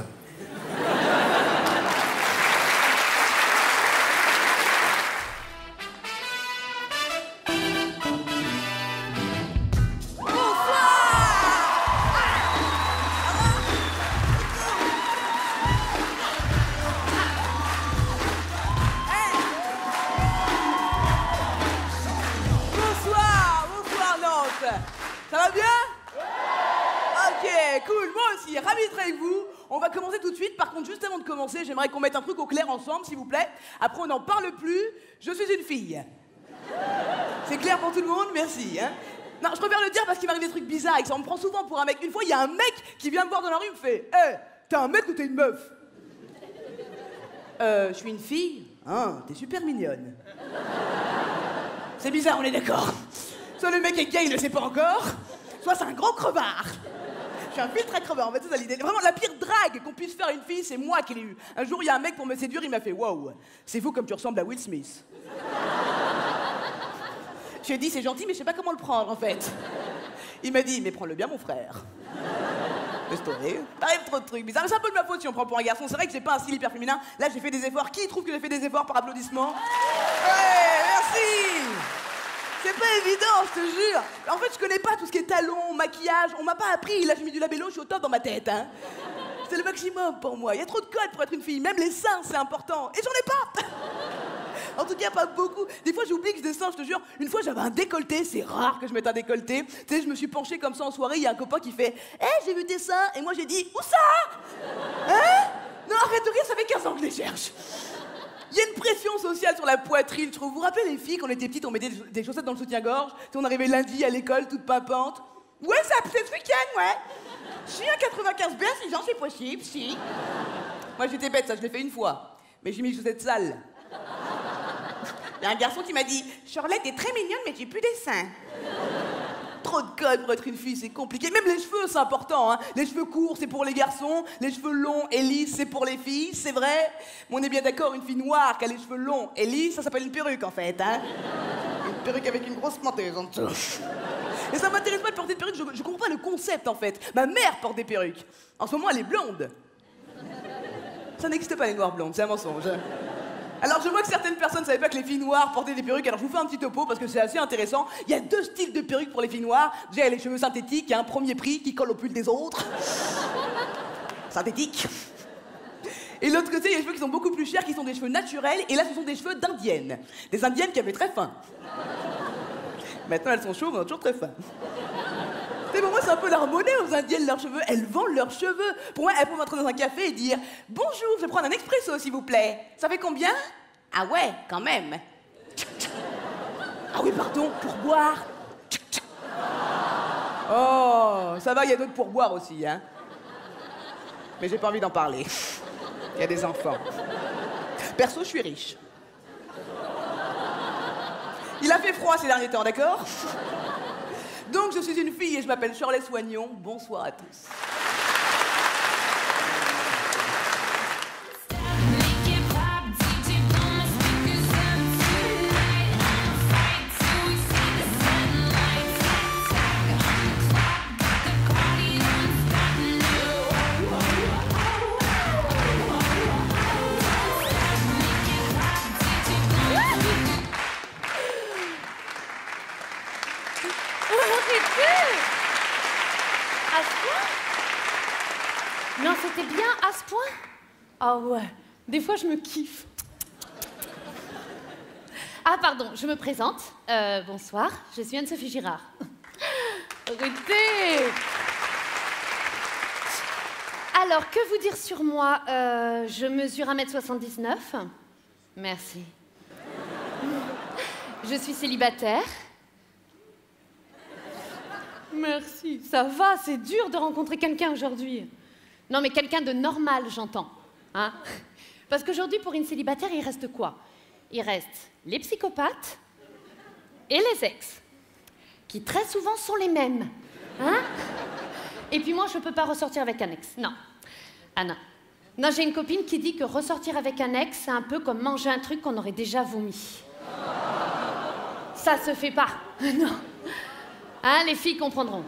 On va commencer tout de suite. Par contre, juste avant de commencer, j'aimerais qu'on mette un truc au clair ensemble, s'il vous plaît. Après, on n'en parle plus. Je suis une fille. C'est clair pour tout le monde? Merci. Hein non, je préfère le dire parce qu'il m'arrive des trucs bizarres et ça me prend souvent pour un mec. Une fois, il y a un mec qui vient me voir dans la rue, il me fait Hé, t'es un mec ou t'es une meuf? Euh, je suis une fille Hein, t'es super mignonne. C'est bizarre, on est d'accord. Soit le mec est gay, il le sait pas encore, soit c'est un gros crevard. Suis un filtre à crevard, en fait, c'est ça l'idée. Vraiment, la pire drague qu'on puisse faire à une fille, c'est moi qui l'ai eu. Un jour, il y a un mec pour me séduire, il m'a fait Wow, c'est fou comme tu ressembles à Will Smith. Je lui ai dit C'est gentil, mais je sais pas comment le prendre, en fait. Il m'a dit Mais prends-le bien, mon frère. Laisse tomber. T'arrives trop de trucs bizarres. C'est un peu de ma faute si on prend pour un garçon. C'est vrai que j'ai pas un style hyper féminin. Là, j'ai fait des efforts. Qui trouve que j'ai fait des efforts par applaudissement? Ouais, merci c'est pas évident, je te jure. En fait, je connais pas tout ce qui est talons, maquillage. On m'a pas appris. Là, j'ai mis du labello, je suis au top dans ma tête. Hein. C'est le maximum pour moi. Il y a trop de codes pour être une fille. Même les seins, c'est important. Et j'en ai pas. [laughs] En tout cas, pas beaucoup. Des fois, j'oublie que j'ai des seins, je te jure. Une fois, j'avais un décolleté. C'est rare que je mette un décolleté. Tu sais, je me suis penchée comme ça en soirée. Il y a un copain qui fait Hé, j'ai vu tes seins. Et moi, j'ai dit Où ça? Hein? Non, arrête de rire, ça fait 15 ans que je les cherche. Il y a une pression sociale sur la poitrine, je trouve. Vous vous rappelez les filles, quand on était petites, on mettait des- chaussettes dans le soutien-gorge On arrivait lundi à l'école, toute pimpante. Ouais, ça c'est ce week-end, ouais. Je suis un 95 bien, si j'en c'est possible, si. Moi, j'étais bête, ça, je l'ai fait une fois. Mais j'ai mis les chaussettes sales. Il y a un garçon qui m'a dit Charlotte, t'es très mignonne, mais tu pues des seins. Trop de codes pour être une fille, c'est compliqué. Même les cheveux, c'est important. Hein. Les cheveux courts, c'est pour les garçons. Les cheveux longs et lisses, c'est pour les filles. C'est vrai. On est bien d'accord, une fille noire qui a les cheveux longs et lisses, ça s'appelle une perruque en fait. Hein. Une perruque avec une grosse menteuse en dessous. Et ça m'intéresse pas de porter de perruque, je, je comprends pas le concept en fait. Ma mère porte des perruques. En ce moment, elle est blonde. Ça n'existe pas les noirs blondes, c'est un mensonge. Alors je vois que certaines personnes ne savaient pas que les filles noires portaient des perruques, alors je vous fais un petit topo parce que c'est assez intéressant. Il y a deux styles de perruques pour les filles noires. Déjà, il y a les cheveux synthétiques, il y a un premier prix qui colle au pull des autres. [laughs] Synthétique. Et de l'autre côté, il y a des cheveux qui sont beaucoup plus chers, qui sont des cheveux naturels, et là ce sont des cheveux d'indiennes. Des indiennes qui avaient très faim. Maintenant elles sont chauves, mais elles ont toujours très faim. Mais pour moi, c'est un peu leur monnaie aux indiennes, leurs cheveux. Elles vendent leurs cheveux. Pour moi, elles peuvent entrer dans un café et dire Bonjour, je vais prendre un expresso, s'il vous plaît. Ça fait combien? Ah ouais, quand même. Ah oui, pardon, pour boire. Oh, ça va, il y a d'autres pour boire aussi, hein. Mais j'ai pas envie d'en parler. Il y a des enfants. Perso, je suis riche. Il a fait froid ces derniers temps, d'accord? Donc je suis une fille et je m'appelle Shirley Soignon. Bonsoir à tous. Ah ouais, des fois je me kiffe. Ah pardon, je me présente. Euh, bonsoir, je suis Anne-Sophie Girard. Arrêtez Alors, que vous dire sur moi? Euh, Je mesure 1m79. Merci. Je suis célibataire. Merci. Ça va, c'est dur de rencontrer quelqu'un aujourd'hui. Non, mais quelqu'un de normal, j'entends. Hein [laughs] Parce qu'aujourd'hui, pour une célibataire, il reste quoi? Il reste les psychopathes et les ex, qui très souvent sont les mêmes. Hein Et puis moi, je ne peux pas ressortir avec un ex. Non. Ah non. Non, j'ai une copine qui dit que ressortir avec un ex, c'est un peu comme manger un truc qu'on aurait déjà vomi. Ça se fait pas. [laughs] Non. Hein, les filles comprendront.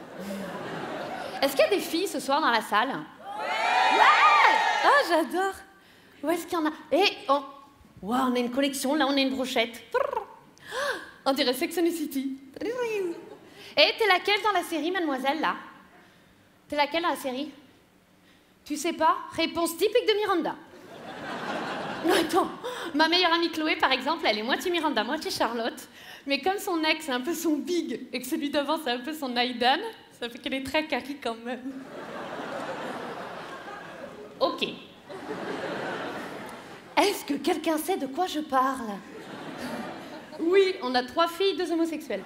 Est-ce qu'il y a des filles ce soir dans la salle? J'adore. Où est-ce qu'il y en a? Et oh, Wow, on a une collection, là on a une brochette. On dirait Sex and the City. Et t'es laquelle dans la série, mademoiselle, là? T'es laquelle dans la série? Tu sais pas? Réponse typique de Miranda. Attends, ma meilleure amie Chloé, par exemple, elle est moitié Miranda, moitié Charlotte. Mais comme son ex, c'est un peu son big, et que celui d'avant, c'est un peu son Aidan, ça fait qu'elle est très kaki quand même. Ok. Est-ce que quelqu'un sait de quoi je parle? Oui, on a trois filles, deux homosexuels.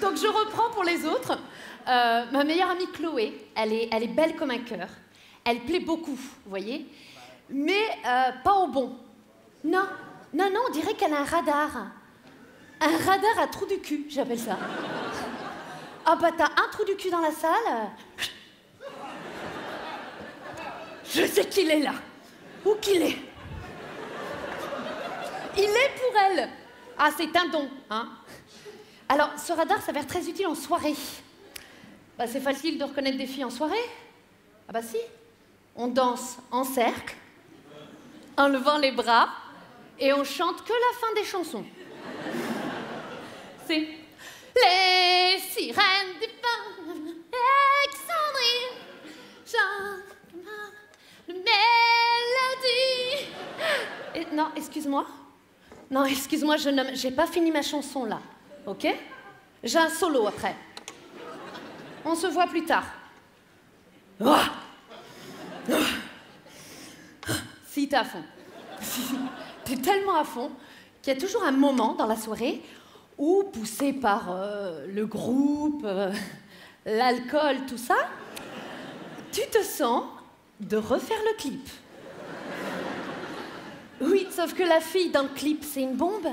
Donc je reprends pour les autres. Euh, ma meilleure amie Chloé, elle est, elle est belle comme un cœur. Elle plaît beaucoup, vous voyez. Mais euh, pas au bon. Non, non, non, on dirait qu'elle a un radar. Un radar à trou du cul, j'appelle ça. Ah bah t'as un trou du cul dans la salle. Je sais qu'il est là. Où qu'il est. Il est pour elle. Ah, c'est un don, hein. Alors, ce radar s'avère très utile en soirée. Bah, c'est facile de reconnaître des filles en soirée. Ah bah si. On danse en cercle, en levant les bras, et on chante que la fin des chansons. C'est les sirènes du vent, Alexandrie, la mélodie. Non, excuse-moi. Non, excuse-moi, je n'ai pas fini ma chanson là. Ok? J'ai un solo après. On se voit plus tard. Ouah. Si t'es à fond. [laughs] T'es tellement à fond qu'il y a toujours un moment dans la soirée où, poussé par euh, le groupe, euh, l'alcool, tout ça, tu te sens de refaire le clip. Oui, sauf que la fille dans le clip, c'est une bombe.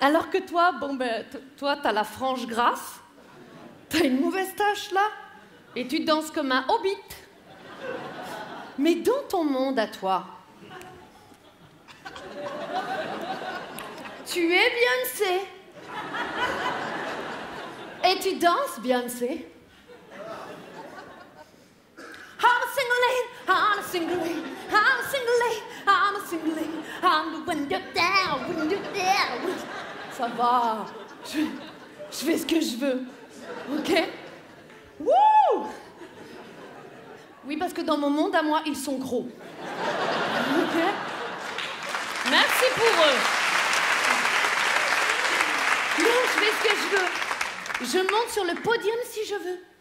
Alors que toi, bon ben, toi, t'as la frange grasse, t'as une mauvaise tache là, et tu danses comme un hobbit. Mais dans ton monde à toi, tu es Beyoncé. Et tu danses Beyoncé. I'm a single I'm a single I'm a single I'm a single I'm. Ça va, je, je fais ce que je veux, ok? Wouh Oui, parce que dans mon monde à moi, ils sont gros. Ok? Merci pour eux. Non, je fais ce que je veux. Je monte sur le podium si je veux.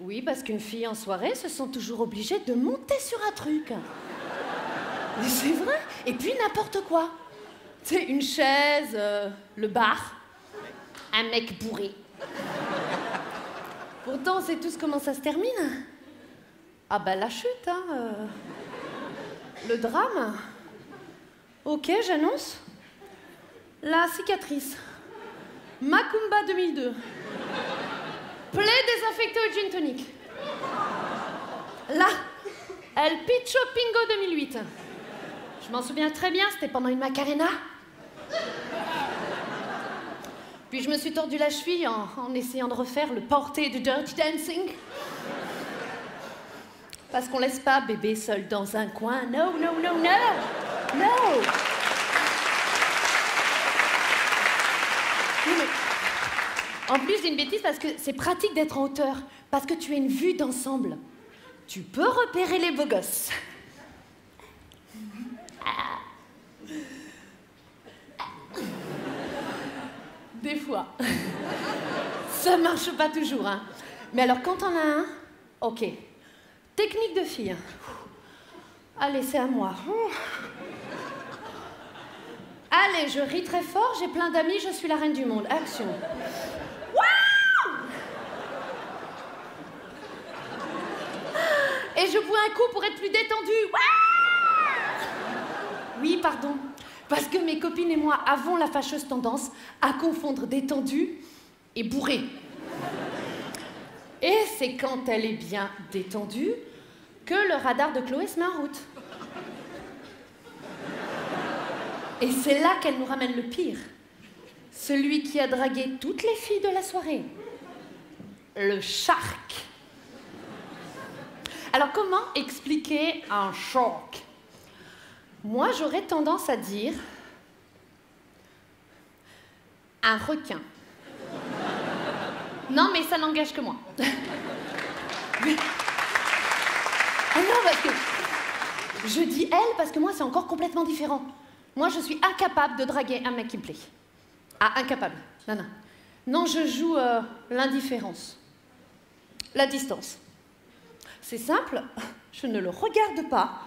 Oui, parce qu'une fille en soirée se sent toujours obligée de monter sur un truc. Mais c'est vrai. Et puis n'importe quoi. Tu sais, une chaise, euh, le bar, un mec bourré. Pourtant, on sait tous comment ça se termine. Ah bah la chute, hein. euh, Le drame. Ok, j'annonce. La cicatrice. Macumba 2002. Plaie désinfectée au gin tonic. Là, El Picho Pingo 2008. Je m'en souviens très bien, c'était pendant une Macarena. Puis je me suis tordu la cheville en, essayant de refaire le porté de Dirty Dancing. Parce qu'on laisse pas bébé seul dans un coin. No, no, no, no. No. Oui, mais- En plus, j'ai une bêtise parce que c'est pratique d'être en hauteur. Parce que tu as une vue d'ensemble. Tu peux repérer les beaux gosses. Des fois. Ça marche pas toujours, hein. Mais alors, quand on a un, Ok. Technique de fille. Allez, c'est à moi. Allez, je ris très fort, j'ai plein d'amis, je suis la reine du monde. Action. Waouh Et je bois un coup pour être plus détendue. Oui, pardon. Parce que mes copines et moi avons la fâcheuse tendance à confondre détendue et bourrée. Et c'est quand elle est bien détendue que le radar de Chloé se met en route. Et c'est là qu'elle nous ramène le pire. Celui qui a dragué toutes les filles de la soirée. Le shark. Alors comment expliquer un shark Moi j'aurais tendance à dire un requin. Non mais ça n'engage que moi. Ah non parce que je dis elle parce que moi c'est encore complètement différent. Moi, je suis incapable de draguer un mec qui me plaît. Ah, incapable. Non, non. Non, je joue euh, l'indifférence. La distance. C'est simple, je ne le regarde pas,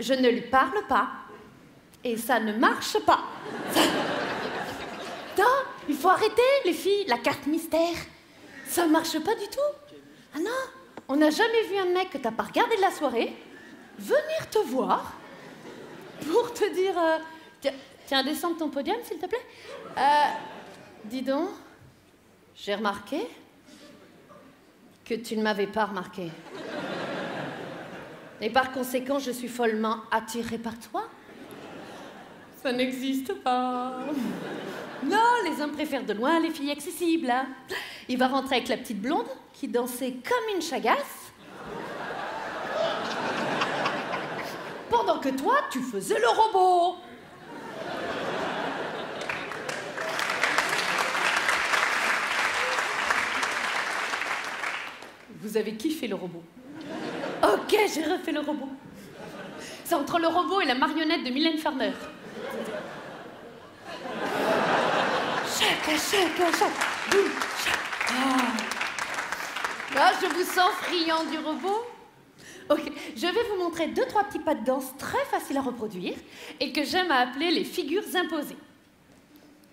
je ne lui parle pas, et ça ne marche pas. [laughs] Il faut arrêter, les filles, la carte mystère. Ça ne marche pas du tout. Ah non, on n'a jamais vu un mec que t'as pas regardé de la soirée venir te voir pour te dire euh, tiens, tiens, descends de ton podium, s'il te plaît. Euh, dis donc, j'ai remarqué que tu ne m'avais pas remarqué. Et par conséquent, je suis follement attirée par toi. Ça n'existe pas. Non, les hommes préfèrent de loin les filles accessibles. hein. Il va rentrer avec la petite blonde qui dansait comme une chagasse. Pendant que toi, tu faisais le robot. Vous avez kiffé le robot Ok, j'ai refait le robot. C'est entre le robot et la marionnette de Mylène Farmer. Chaque, chaque, chaque. Ah. Je vous sens friand du robot. Ok, je vais vous montrer deux, trois petits pas de danse très faciles à reproduire et que j'aime à appeler les figures imposées.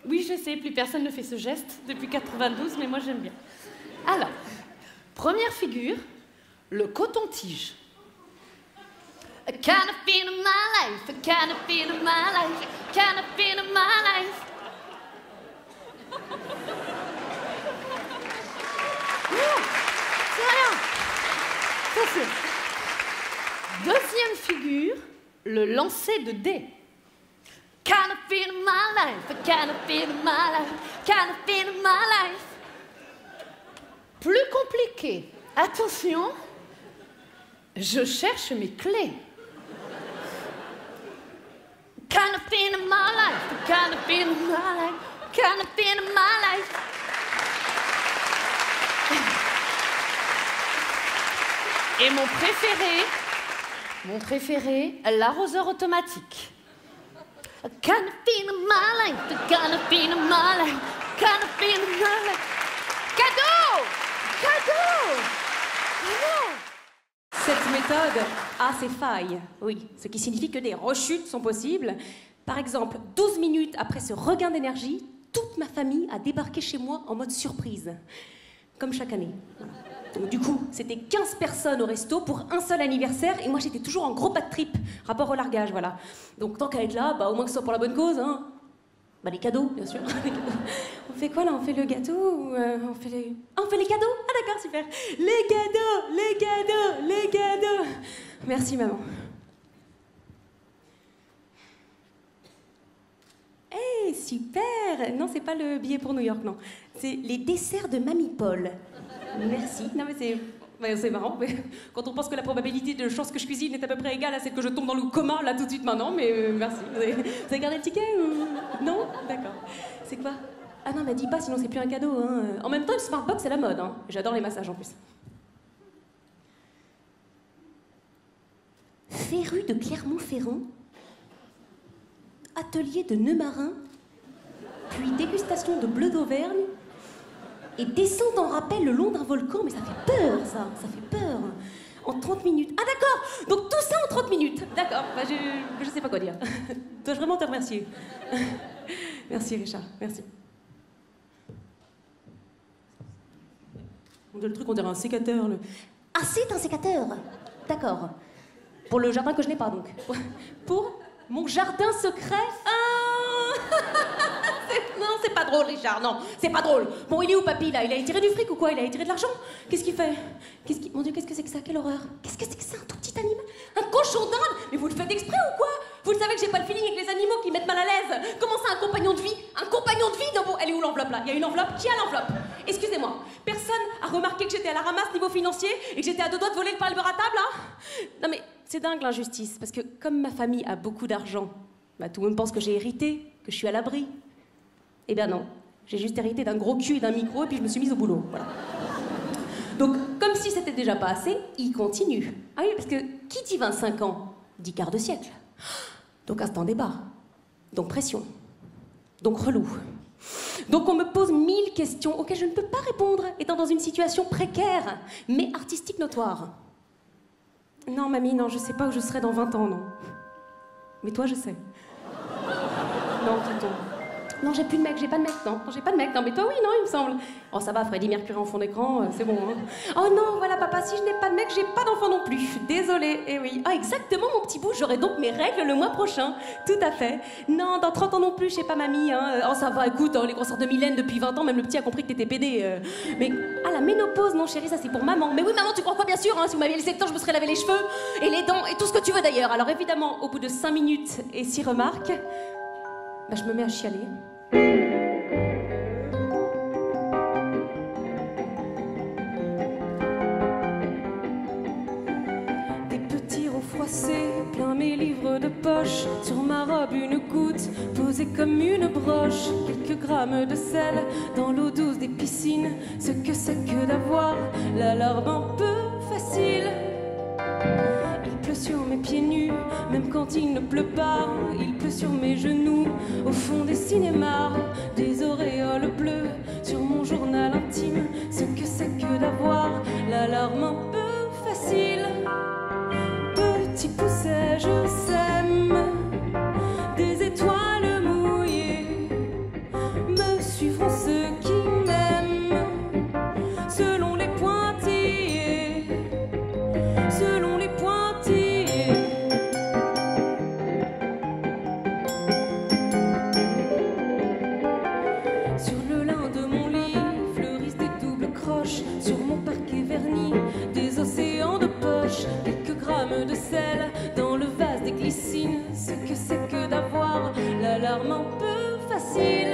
Oui, je sais, plus personne ne fait ce geste depuis 92, mais moi j'aime bien. Alors, première figure, le coton-tige. A kind of feel in my life, a kind of in my life, kind of in my life? Non, c'est rien. Ça, c'est- Deuxième figure, le lancer de dés. Kind of feel in my life, a kind of in my life, kind of in my life? Plus compliqué. Attention, je cherche mes clés. Kind of in my life, kind of in my life, kind of in my life. Et mon préféré, mon préféré, l'arroseur automatique. Kind of feel in my life, kind of in my life, kind of in my life. Cadeau Cette méthode a ses failles, oui, ce qui signifie que des rechutes sont possibles. Par exemple, 12 minutes après ce regain d'énergie, toute ma famille a débarqué chez moi en mode surprise, comme chaque année. Du coup, c'était 15 personnes au resto pour un seul anniversaire et moi j'étais toujours en gros bad trip, rapport au largage, voilà. Donc tant qu'à être là, bah, au moins que ce soit pour la bonne cause, hein. Bah les cadeaux, bien sûr. [laughs] On fait quoi là? On fait le gâteau ou euh, on fait les... Ah, on fait les cadeaux? Ah d'accord, super. Les cadeaux, les cadeaux, les cadeaux. Merci maman. Eh, super Non, c'est pas le billet pour New York, non. C'est les desserts de Mamie Paul. Merci. Non, mais c'est... c'est marrant. [laughs] Quand on pense que la probabilité de chance que je cuisine est à peu près égale à celle que je tombe dans le coma, là, tout de suite, maintenant, mais euh, merci. Vous avez, gardé le ticket. Non? D'accord. C'est quoi? Ah non, mais dis pas, sinon c'est plus un cadeau. Hein. En même temps, le smartbox, c'est la mode. Hein. J'adore les massages, en plus. Féru de Clermont-Ferrand atelier de nœud marin, puis dégustation de bleu d'Auvergne, et descendre en rappel le long d'un volcan, mais ça fait peur, ça, ça fait peur. En 30 minutes. Ah d'accord Donc tout ça en 30 minutes. D'accord, bah, je, je sais pas quoi dire. [laughs] Dois-je vraiment te remercier? [laughs] Merci Richard, merci. On dirait le truc, on dirait un sécateur. Le... Ah, c'est un sécateur D'accord. Pour le jardin que je n'ai pas, donc. Pour- mon jardin secret C'est- [laughs] [laughs] Non, c'est pas drôle, Richard, non, c'est pas drôle. Bon, il est où, papy, là Il a étiré du fric ou quoi? Il a étiré de l'argent? Qu'est-ce qu'il fait? Qu'est-ce. Mon Dieu, qu'est-ce que c'est que ça? Quelle horreur. Qu'est-ce que c'est que ça Un tout petit animal? Un cochon d'Inde? Mais vous le faites exprès ou quoi? Vous le savez que j'ai pas le feeling avec les animaux qui mettent mal à l'aise. Comment ça, un compagnon de vie? Un compagnon de vie? Non, bon, elle est où l'enveloppe, là? Il y a une enveloppe? Qui a l'enveloppe? Excusez-moi, personne a remarqué que j'étais à la ramasse niveau financier et que j'étais à deux doigts de voler le pain à table, hein? Non mais c'est dingue l'injustice, parce que comme ma famille a beaucoup d'argent, bah, tout le monde pense que j'ai hérité, que je suis à l'abri. Eh bien non, j'ai juste hérité d'un gros cul et d'un micro et puis je me suis mise au boulot. Donc, comme si c'était déjà pas assez, il continue. Ah oui, parce que qui dit 25 ans dit quart de siècle. Donc instant débat. Donc pression. Donc relou. Donc on me pose mille questions auxquelles je ne peux pas répondre, étant dans une situation précaire, mais artistique notoire. Non, mamie, non, je sais pas où je serai dans 20 ans, non. Mais toi, je sais. Non, tonton. Non, j'ai plus de mec, j'ai pas de mec, non. J'ai pas de mec, non, mais toi, oui, non, il me semble. Oh, ça va, Freddie Mercury en fond d'écran, euh, c'est bon, hein. Oh non, voilà, papa, si je n'ai pas de mec, j'ai pas d'enfant non plus. Désolée, eh oui. Ah, exactement, mon petit bout, j'aurai donc mes règles le mois prochain. Tout à fait. Non, dans 30 ans non plus, je sais pas, mamie, hein. Oh, ça va, écoute, hein, les concerts de Mylène depuis 20 ans, même le petit a compris que t'étais pédé. euh. Mais, ah, la ménopause, non, chérie, ça c'est pour maman. Mais oui, maman, tu crois quoi, bien sûr, hein, si vous m'aviez laissé le temps, je me serais lavé les cheveux et les dents et tout ce que tu veux d'ailleurs. Alors, évidemment, au bout de 5 minutes et 6 remarques, bah, je me mets à. Des petits roues froissés, plein mes livres de poche. Sur ma robe, une goutte posée comme une broche. Quelques grammes de sel dans l'eau douce des piscines. Ce que c'est que d'avoir l'alarme un peu facile. Sur mes pieds nus, même quand il ne pleut pas. Il pleut sur mes genoux, au fond des cinémas. Des auréoles bleues sur mon journal intime. Ce que c'est que d'avoir l'alarme un peu facile. Petit pousset, je sème dans le vase des glycines. Ce que c'est que d'avoir l'alarme un peu facile.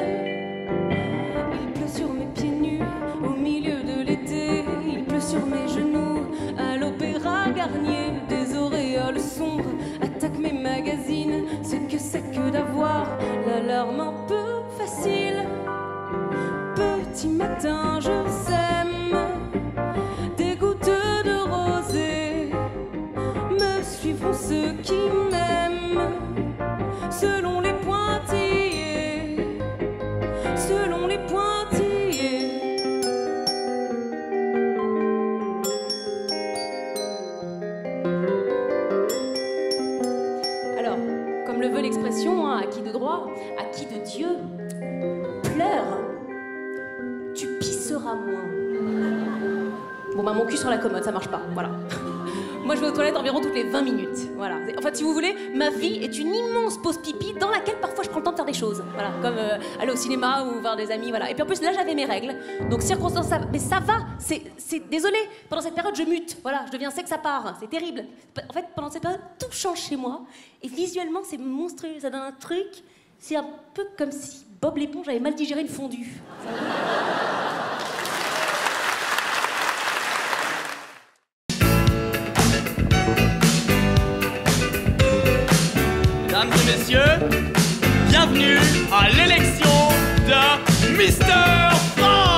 Ça marche pas, voilà. [laughs] Moi, je vais aux toilettes environ toutes les 20 minutes. Voilà. En fait, si vous voulez, ma vie est une immense pause pipi dans laquelle parfois je prends le temps de faire des choses. Voilà, comme euh, aller au cinéma ou voir des amis. Voilà. Et puis en plus, là, j'avais mes règles. Donc, circonstance, ça... mais ça va. C'est. Désolé, pendant cette période, je mute. Voilà, je deviens sexe à part. C'est terrible. En fait, pendant cette période, tout change chez moi. Et visuellement, c'est monstrueux. Ça donne un truc. C'est un peu comme si Bob l'éponge avait mal digéré une fondue. Mesdames et messieurs, bienvenue à l'élection de Mister France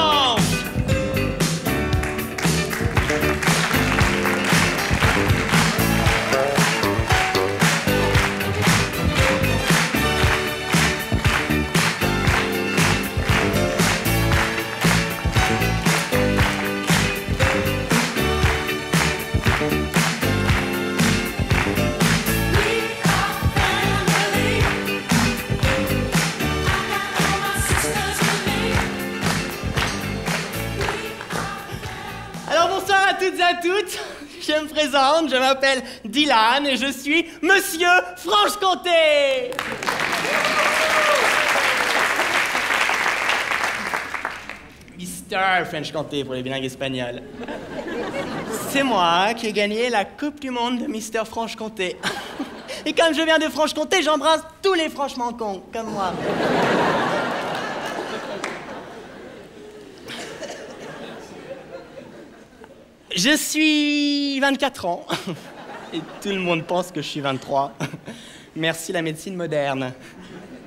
toutes et à toutes, je me présente, je m'appelle Dylan et je suis Monsieur Franche-Comté. Mister Franche-Comté pour les bilingues espagnols. C'est moi qui ai gagné la Coupe du Monde de Mister Franche-Comté. Et comme je viens de Franche-Comté, j'embrasse tous les franchement cons, comme moi. Je suis 24 ans. Et tout le monde pense que je suis 23. Merci la médecine moderne.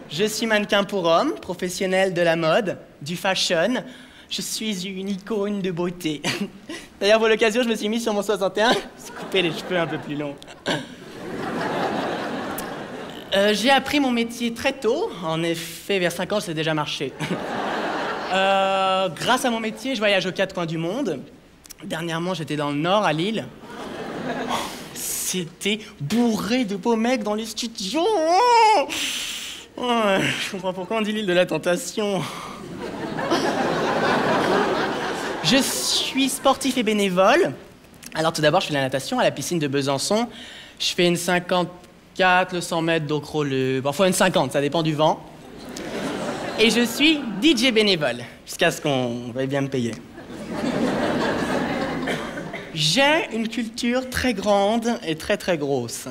Je suis mannequin pour hommes, professionnel de la mode, du fashion. Je suis une icône de beauté. D'ailleurs, pour l'occasion, je me suis mis sur mon 61, je coupé les cheveux un peu plus longs. Euh, j'ai appris mon métier très tôt. En effet, vers 5 ans, je sais déjà marcher. Euh, grâce à mon métier, je voyage aux quatre coins du monde. Dernièrement, j'étais dans le Nord, à Lille. C'était bourré de beaux mecs dans les studios. Je comprends pourquoi on dit l'île de la tentation. Je suis sportif et bénévole. Alors tout d'abord, je fais la natation à la piscine de Besançon. Je fais une 54, le 100 mètres d'eau crawlée, parfois une 50, ça dépend du vent. Et je suis DJ bénévole, jusqu'à ce qu'on veuille bien me payer. J'ai une culture très grande et très très grosse.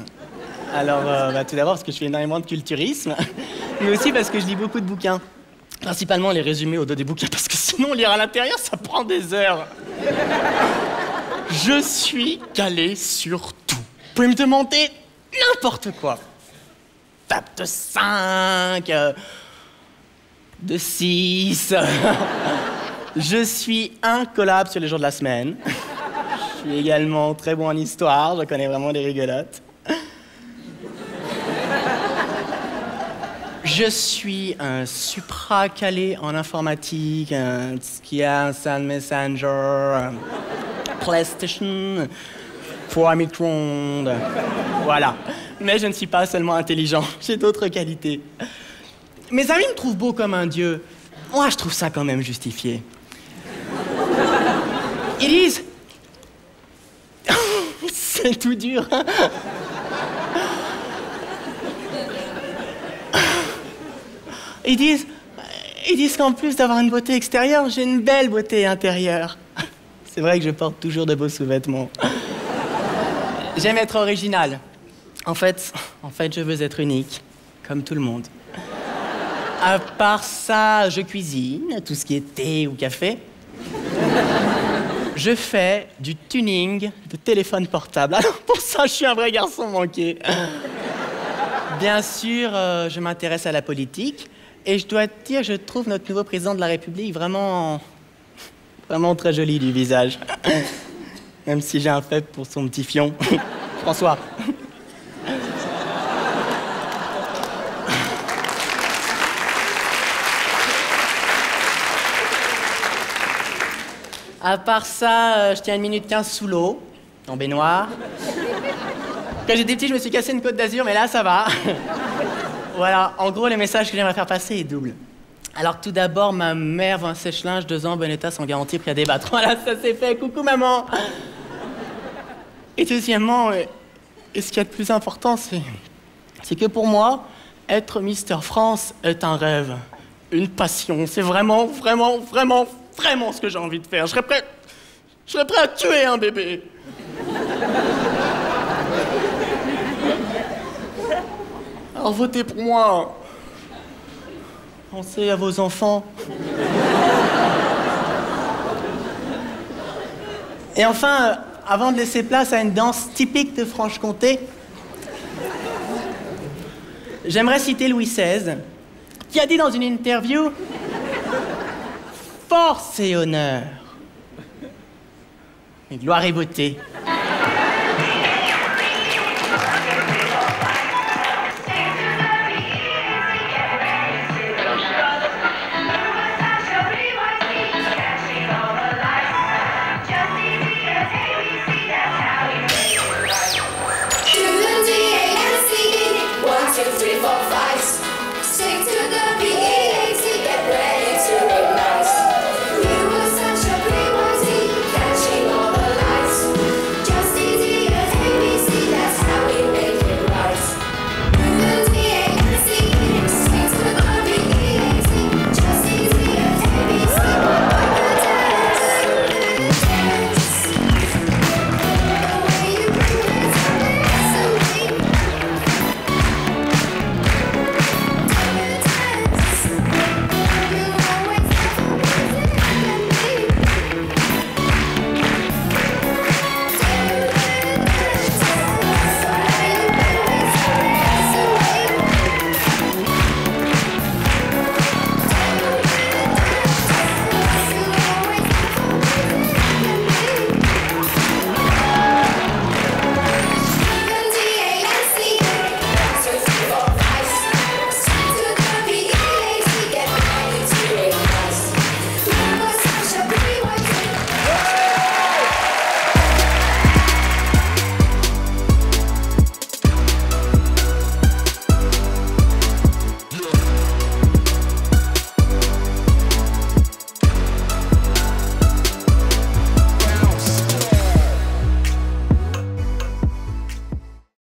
Alors, euh, bah, tout d'abord parce que je fais énormément de culturisme, [laughs] mais aussi parce que je lis beaucoup de bouquins. Principalement les résumés au dos des bouquins, parce que sinon lire à l'intérieur, ça prend des heures. Je suis calé sur tout. Vous pouvez me demander n'importe quoi. Tape de 5, euh, de 6. [laughs] Je suis incollable sur les jours de la semaine. Suis également très bon en histoire, je connais vraiment des rigolotes. Je suis un supra-calé en informatique, un Skia, Sun Messenger, un PlayStation, Micron. Voilà. Mais je ne suis pas seulement intelligent, [laughs] j'ai d'autres qualités. Mes amis me trouvent beau comme un dieu. Moi, je trouve ça quand même justifié. Ils disent. C'est tout dur. Ils disent, ils disent qu'en plus d'avoir une beauté extérieure, j'ai une belle beauté intérieure. C'est vrai que je porte toujours de beaux sous-vêtements. J'aime être original. En fait, en fait, je veux être unique, comme tout le monde. À part ça, je cuisine, tout ce qui est thé ou café. Je fais du tuning de téléphone portable. Alors pour ça, je suis un vrai garçon manqué. Bien sûr, euh, je m'intéresse à la politique. Et je dois te dire, je trouve notre nouveau président de la République vraiment. vraiment très joli du visage. Même si j'ai un faible pour son petit fion. [laughs] François. À part ça, euh, je tiens une minute 15 sous l'eau, en baignoire. Quand j'étais petit, je me suis cassé une côte d'azur, mais là, ça va. [laughs] voilà, en gros, le message que j'aimerais faire passer est double. Alors, tout d'abord, ma mère veut un sèche-linge, deux ans, bon état, sans garantie, prêt à débattre. [laughs] Voilà, ça c'est fait. Coucou, maman. Et deuxièmement, euh, et ce qui est le plus important, c'est que pour moi, être Mister France est un rêve, une passion. C'est vraiment, vraiment, vraiment, vraiment ce que j'ai envie de faire. Je serais prêt, je serais prêt à tuer un bébé. Alors votez pour moi. Pensez à vos enfants. Et enfin, avant de laisser place à une danse typique de Franche-Comté, j'aimerais citer Louis XVI, qui a dit dans une interview Force et honneur, et gloire et beauté